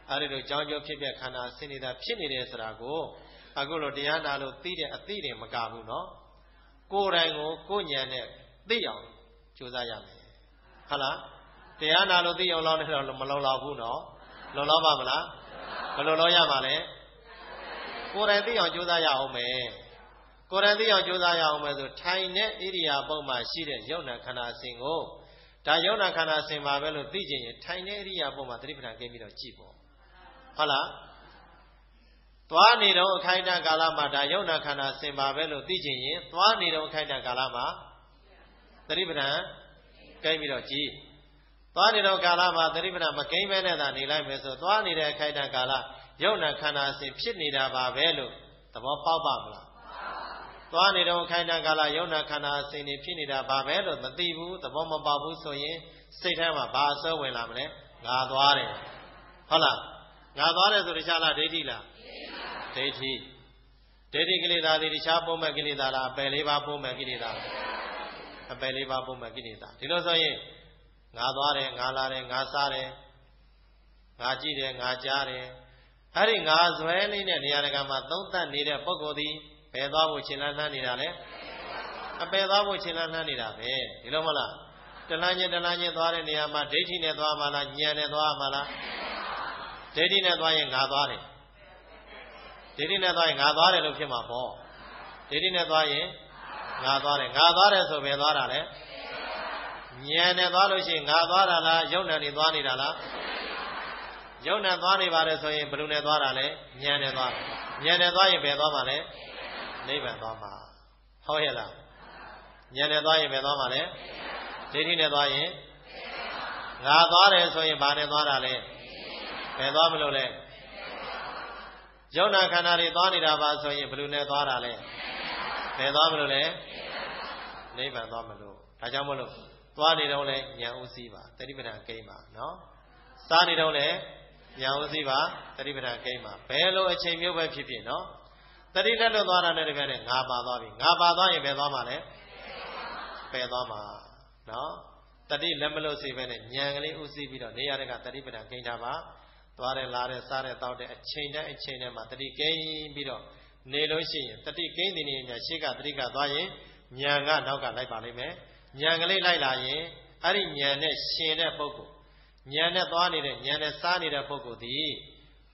အဲဒီလိုကြောင်းကြောဖြစ်ပြခန္ဓာဆင်းနေတာဖြစ်နေတယ်ဆိုတာကိုအခုလိုတရားနာလို့သိတဲ့အသိတွေမကဘူးနော်ကိုယ်တိုင်ကိုကိုဉာဏ်နဲ့သိအောင်ကြိုးစားရမယ်ဟုတ်လားတရားနာလို့သိအောင်လောက်နေတော့မလုံလောက်ဘူးနော်လုံလောက်ပါမလားမလုံလောက်ရပါလဲကိုယ်တိုင်သိအောင်ကြိုးစားရအောင်မယ်ကိုယ်တိုင်သိအောင်ကြိုးစားရအောင်မယ်ဆိုထိုင်တဲ့ဣရိယာပုတ်မှာရှိတဲ့ယုံနာခန္ဓာစဉ်ကိုဒါယုံနာခန္ဓာစဉ်ပါပဲလို့သိကျင်ရင်ထိုင်တဲ့ဣရိယာပုတ်မှာသတိပဋ္ဌာန်ကင်းပြီးတော့ကြည့်ပေါ့ ဟုတ်လားသွားနေတော့အခိုက်အတန့်ကာလမှာဒါယုံနာခန္ဓာစင်ပါပဲလို့သိချင်ရင်သွားနေတော့အခိုက်အတန့်ကာလမှာသတိပဋ္ဌာန်ကိပြီးတော့ကြည့်သွားနေတော့ကာလမှာသတိပဋ္ဌာန်မကိမ့်မဲနဲ့သာနေလိုက်မယ်ဆိုသွားနေတဲ့အခိုက်အတန့်ကာလယုံနာခန္ဓာစင်ဖြစ်နေတာပါပဲလို့သဘောပေါက်ပါမလားသွားနေတော့အခိုက်အတန့်ကာလယုံနာခန္ဓာစင်နေဖြစ်နေတာပါပဲလို့မသိဘူးသဘောမပေါက်ဘူးဆိုရင်စိတ်ထဲမှာဘာအစွဲဝင်လာမလဲငါသွားတယ်ဟုတ်လား ငါသွားတယ်ဆိုတခြားလားဒိဋ္ဌိလားဒိဋ္ဌိဒိဋ္ဌိကိလေသာတွေတခြားပုံမဲ့ကိလေသာလားအပယ်လေးပါးပုံမဲ့ကိလေသာလားအပယ်လေးပါးပုံမဲ့ကိလေသာဒီလိုဆိုရင်ငါသွားတယ်ငါလာတယ်ငါစားတယ်ငါကြည့်တယ်ငါကြားတယ်အဲ့ဒီငါဇွဲလေးနဲ့နေရာတကာမှာသုံးသပ်နေတဲ့ပုဂ္ဂိုလ်သည်ဘယ်သွားဖို့ခြေလန်းလှမ်းနေတာလဲအပယ်သွားဖို့ခြေလန်းလှမ်းနေတာပဲဒီလိုမလားတလန်းချင်းတလန်းချင်းသွားတဲ့နေရာမှာဒိဋ္ဌိနဲ့သွားမှာလားဉာဏ်နဲ့သွားမှာလား ဒိဋ္ဌိနဲ့သွားရင်ငါသွားတယ်ဒိဋ္ဌိနဲ့သွားရင်ငါသွားတယ်လို့ဖြစ်မှာပေါ့ဒိဋ္ဌိနဲ့သွားရင်ငါသွားတယ်ငါသွားတယ်ဆိုဘယ်သွားတာလဲဉာဏ်နဲ့သွားလို့ရှိရင်ငါသွားတာလားယုံနဲ့နေသွားနေတာလားယုံနဲ့သွားနေပါတယ်ဆိုရင်ဘယ်လိုနဲ့သွားတာလဲဉာဏ်နဲ့သွားဉာဏ်နဲ့သွားရင်ဘယ်သွားမှာလဲနိဗ္ဗာန်သွားမှာဟုတ်ရဲ့လားဉာဏ်နဲ့သွားရင်ဘယ်သွားမှာလဲဒိဋ္ဌိနဲ့သွားရင်ငါသွားတယ်ဆိုရင်ဘာနဲ့သွားတာလဲ ဘယ်သွားမလို့လဲယုံနာခန္ဓာတွေသွားနေတာပါဆိုရင်ဘယ်လိုနဲ့သွားတာလဲဘယ်သွားမလို့လဲနိဗ္ဗာန်သွားမလို့ဒါကြောင့်မလို့သွားနေတော့လဲဉာဏ်ဥစည်းပါတတိပဌာကိမ့်ပါနော်စားနေတော့လဲဉာဏ်ဥစည်းပါတတိပဌာကိမ့်ပါဘယ်လိုအချိန်မျိုးပဲဖြစ်ဖြစ်နော်တတိလက်လွတ်သွားတာနဲ့တကယ်နဲ့ငါပါသွားပြီငါပါသွားရင်ဘယ်သွားမှာလဲပယ်သွားမှာနော်တတိလက်မလို့စေပဲနဲ့ဉာဏ်ကလေးဥစည်းပြီးတော့နေရာတကတတိပဌာကိမ့်တာပါ သွားတယ်လာတယ်စားတယ်တောက်တယ်အချိန်တိုင်းအချိန်တိုင်းမှာတတိကိန်းပြီးတော့နေလို့ရှိရင်တတိကိန်းဒီနေညာရှေ့ကတတိကသွားရင်ဉာဏ်ကနောက်ကလိုက်ပါလိမ့်မယ်ဉာဏ်ကလေးလိုက်လာရင်အဲ့ဒီဉာဏ်နဲ့ရှင်တဲ့ပုဂ္ဂိုလ်ဉာဏ်နဲ့သွားနေတဲ့ဉာဏ်နဲ့စားနေတဲ့ပုဂ္ဂိုလ်ဒီ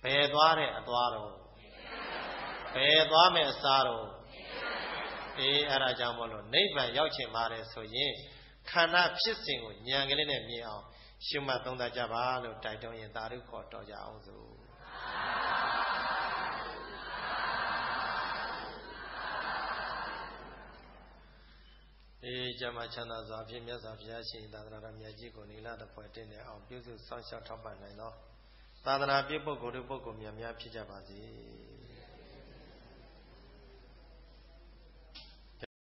ဘယ်သွားတဲ့အသွားတော့ဘယ်သွားမဲ့အစားတော့အေးအဲ့ဒါကြောင့်မလို့နိဗ္ဗာန်ရောက်ချင်ပါတယ်ဆိုရင်ခန္ဓာဖြစ်စဉ်ကိုဉာဏ်ကလေးနဲ့မြင်အောင် ရှုမှတ်သုံးသပ်ကြပါလို့တိုက်တွန်းရင်သာဓုခေါ်တော်ကြအောင်စို့အေးကြမှာချမ်းသာစွာဖြင့်မြတ်စွာဘုရားရှင်သာသနာတော်မြတ်ကြီးကိုနိလတဖွဲ့တင်နေအောင်ပြုစုစောင့်ရှောက်ထောက်ပံ့နိုင်သောသာသနာပြုပုဂ္ဂိုလ်တို့ပုဂ္ဂိုလ်များများဖြစ်ကြပါစေ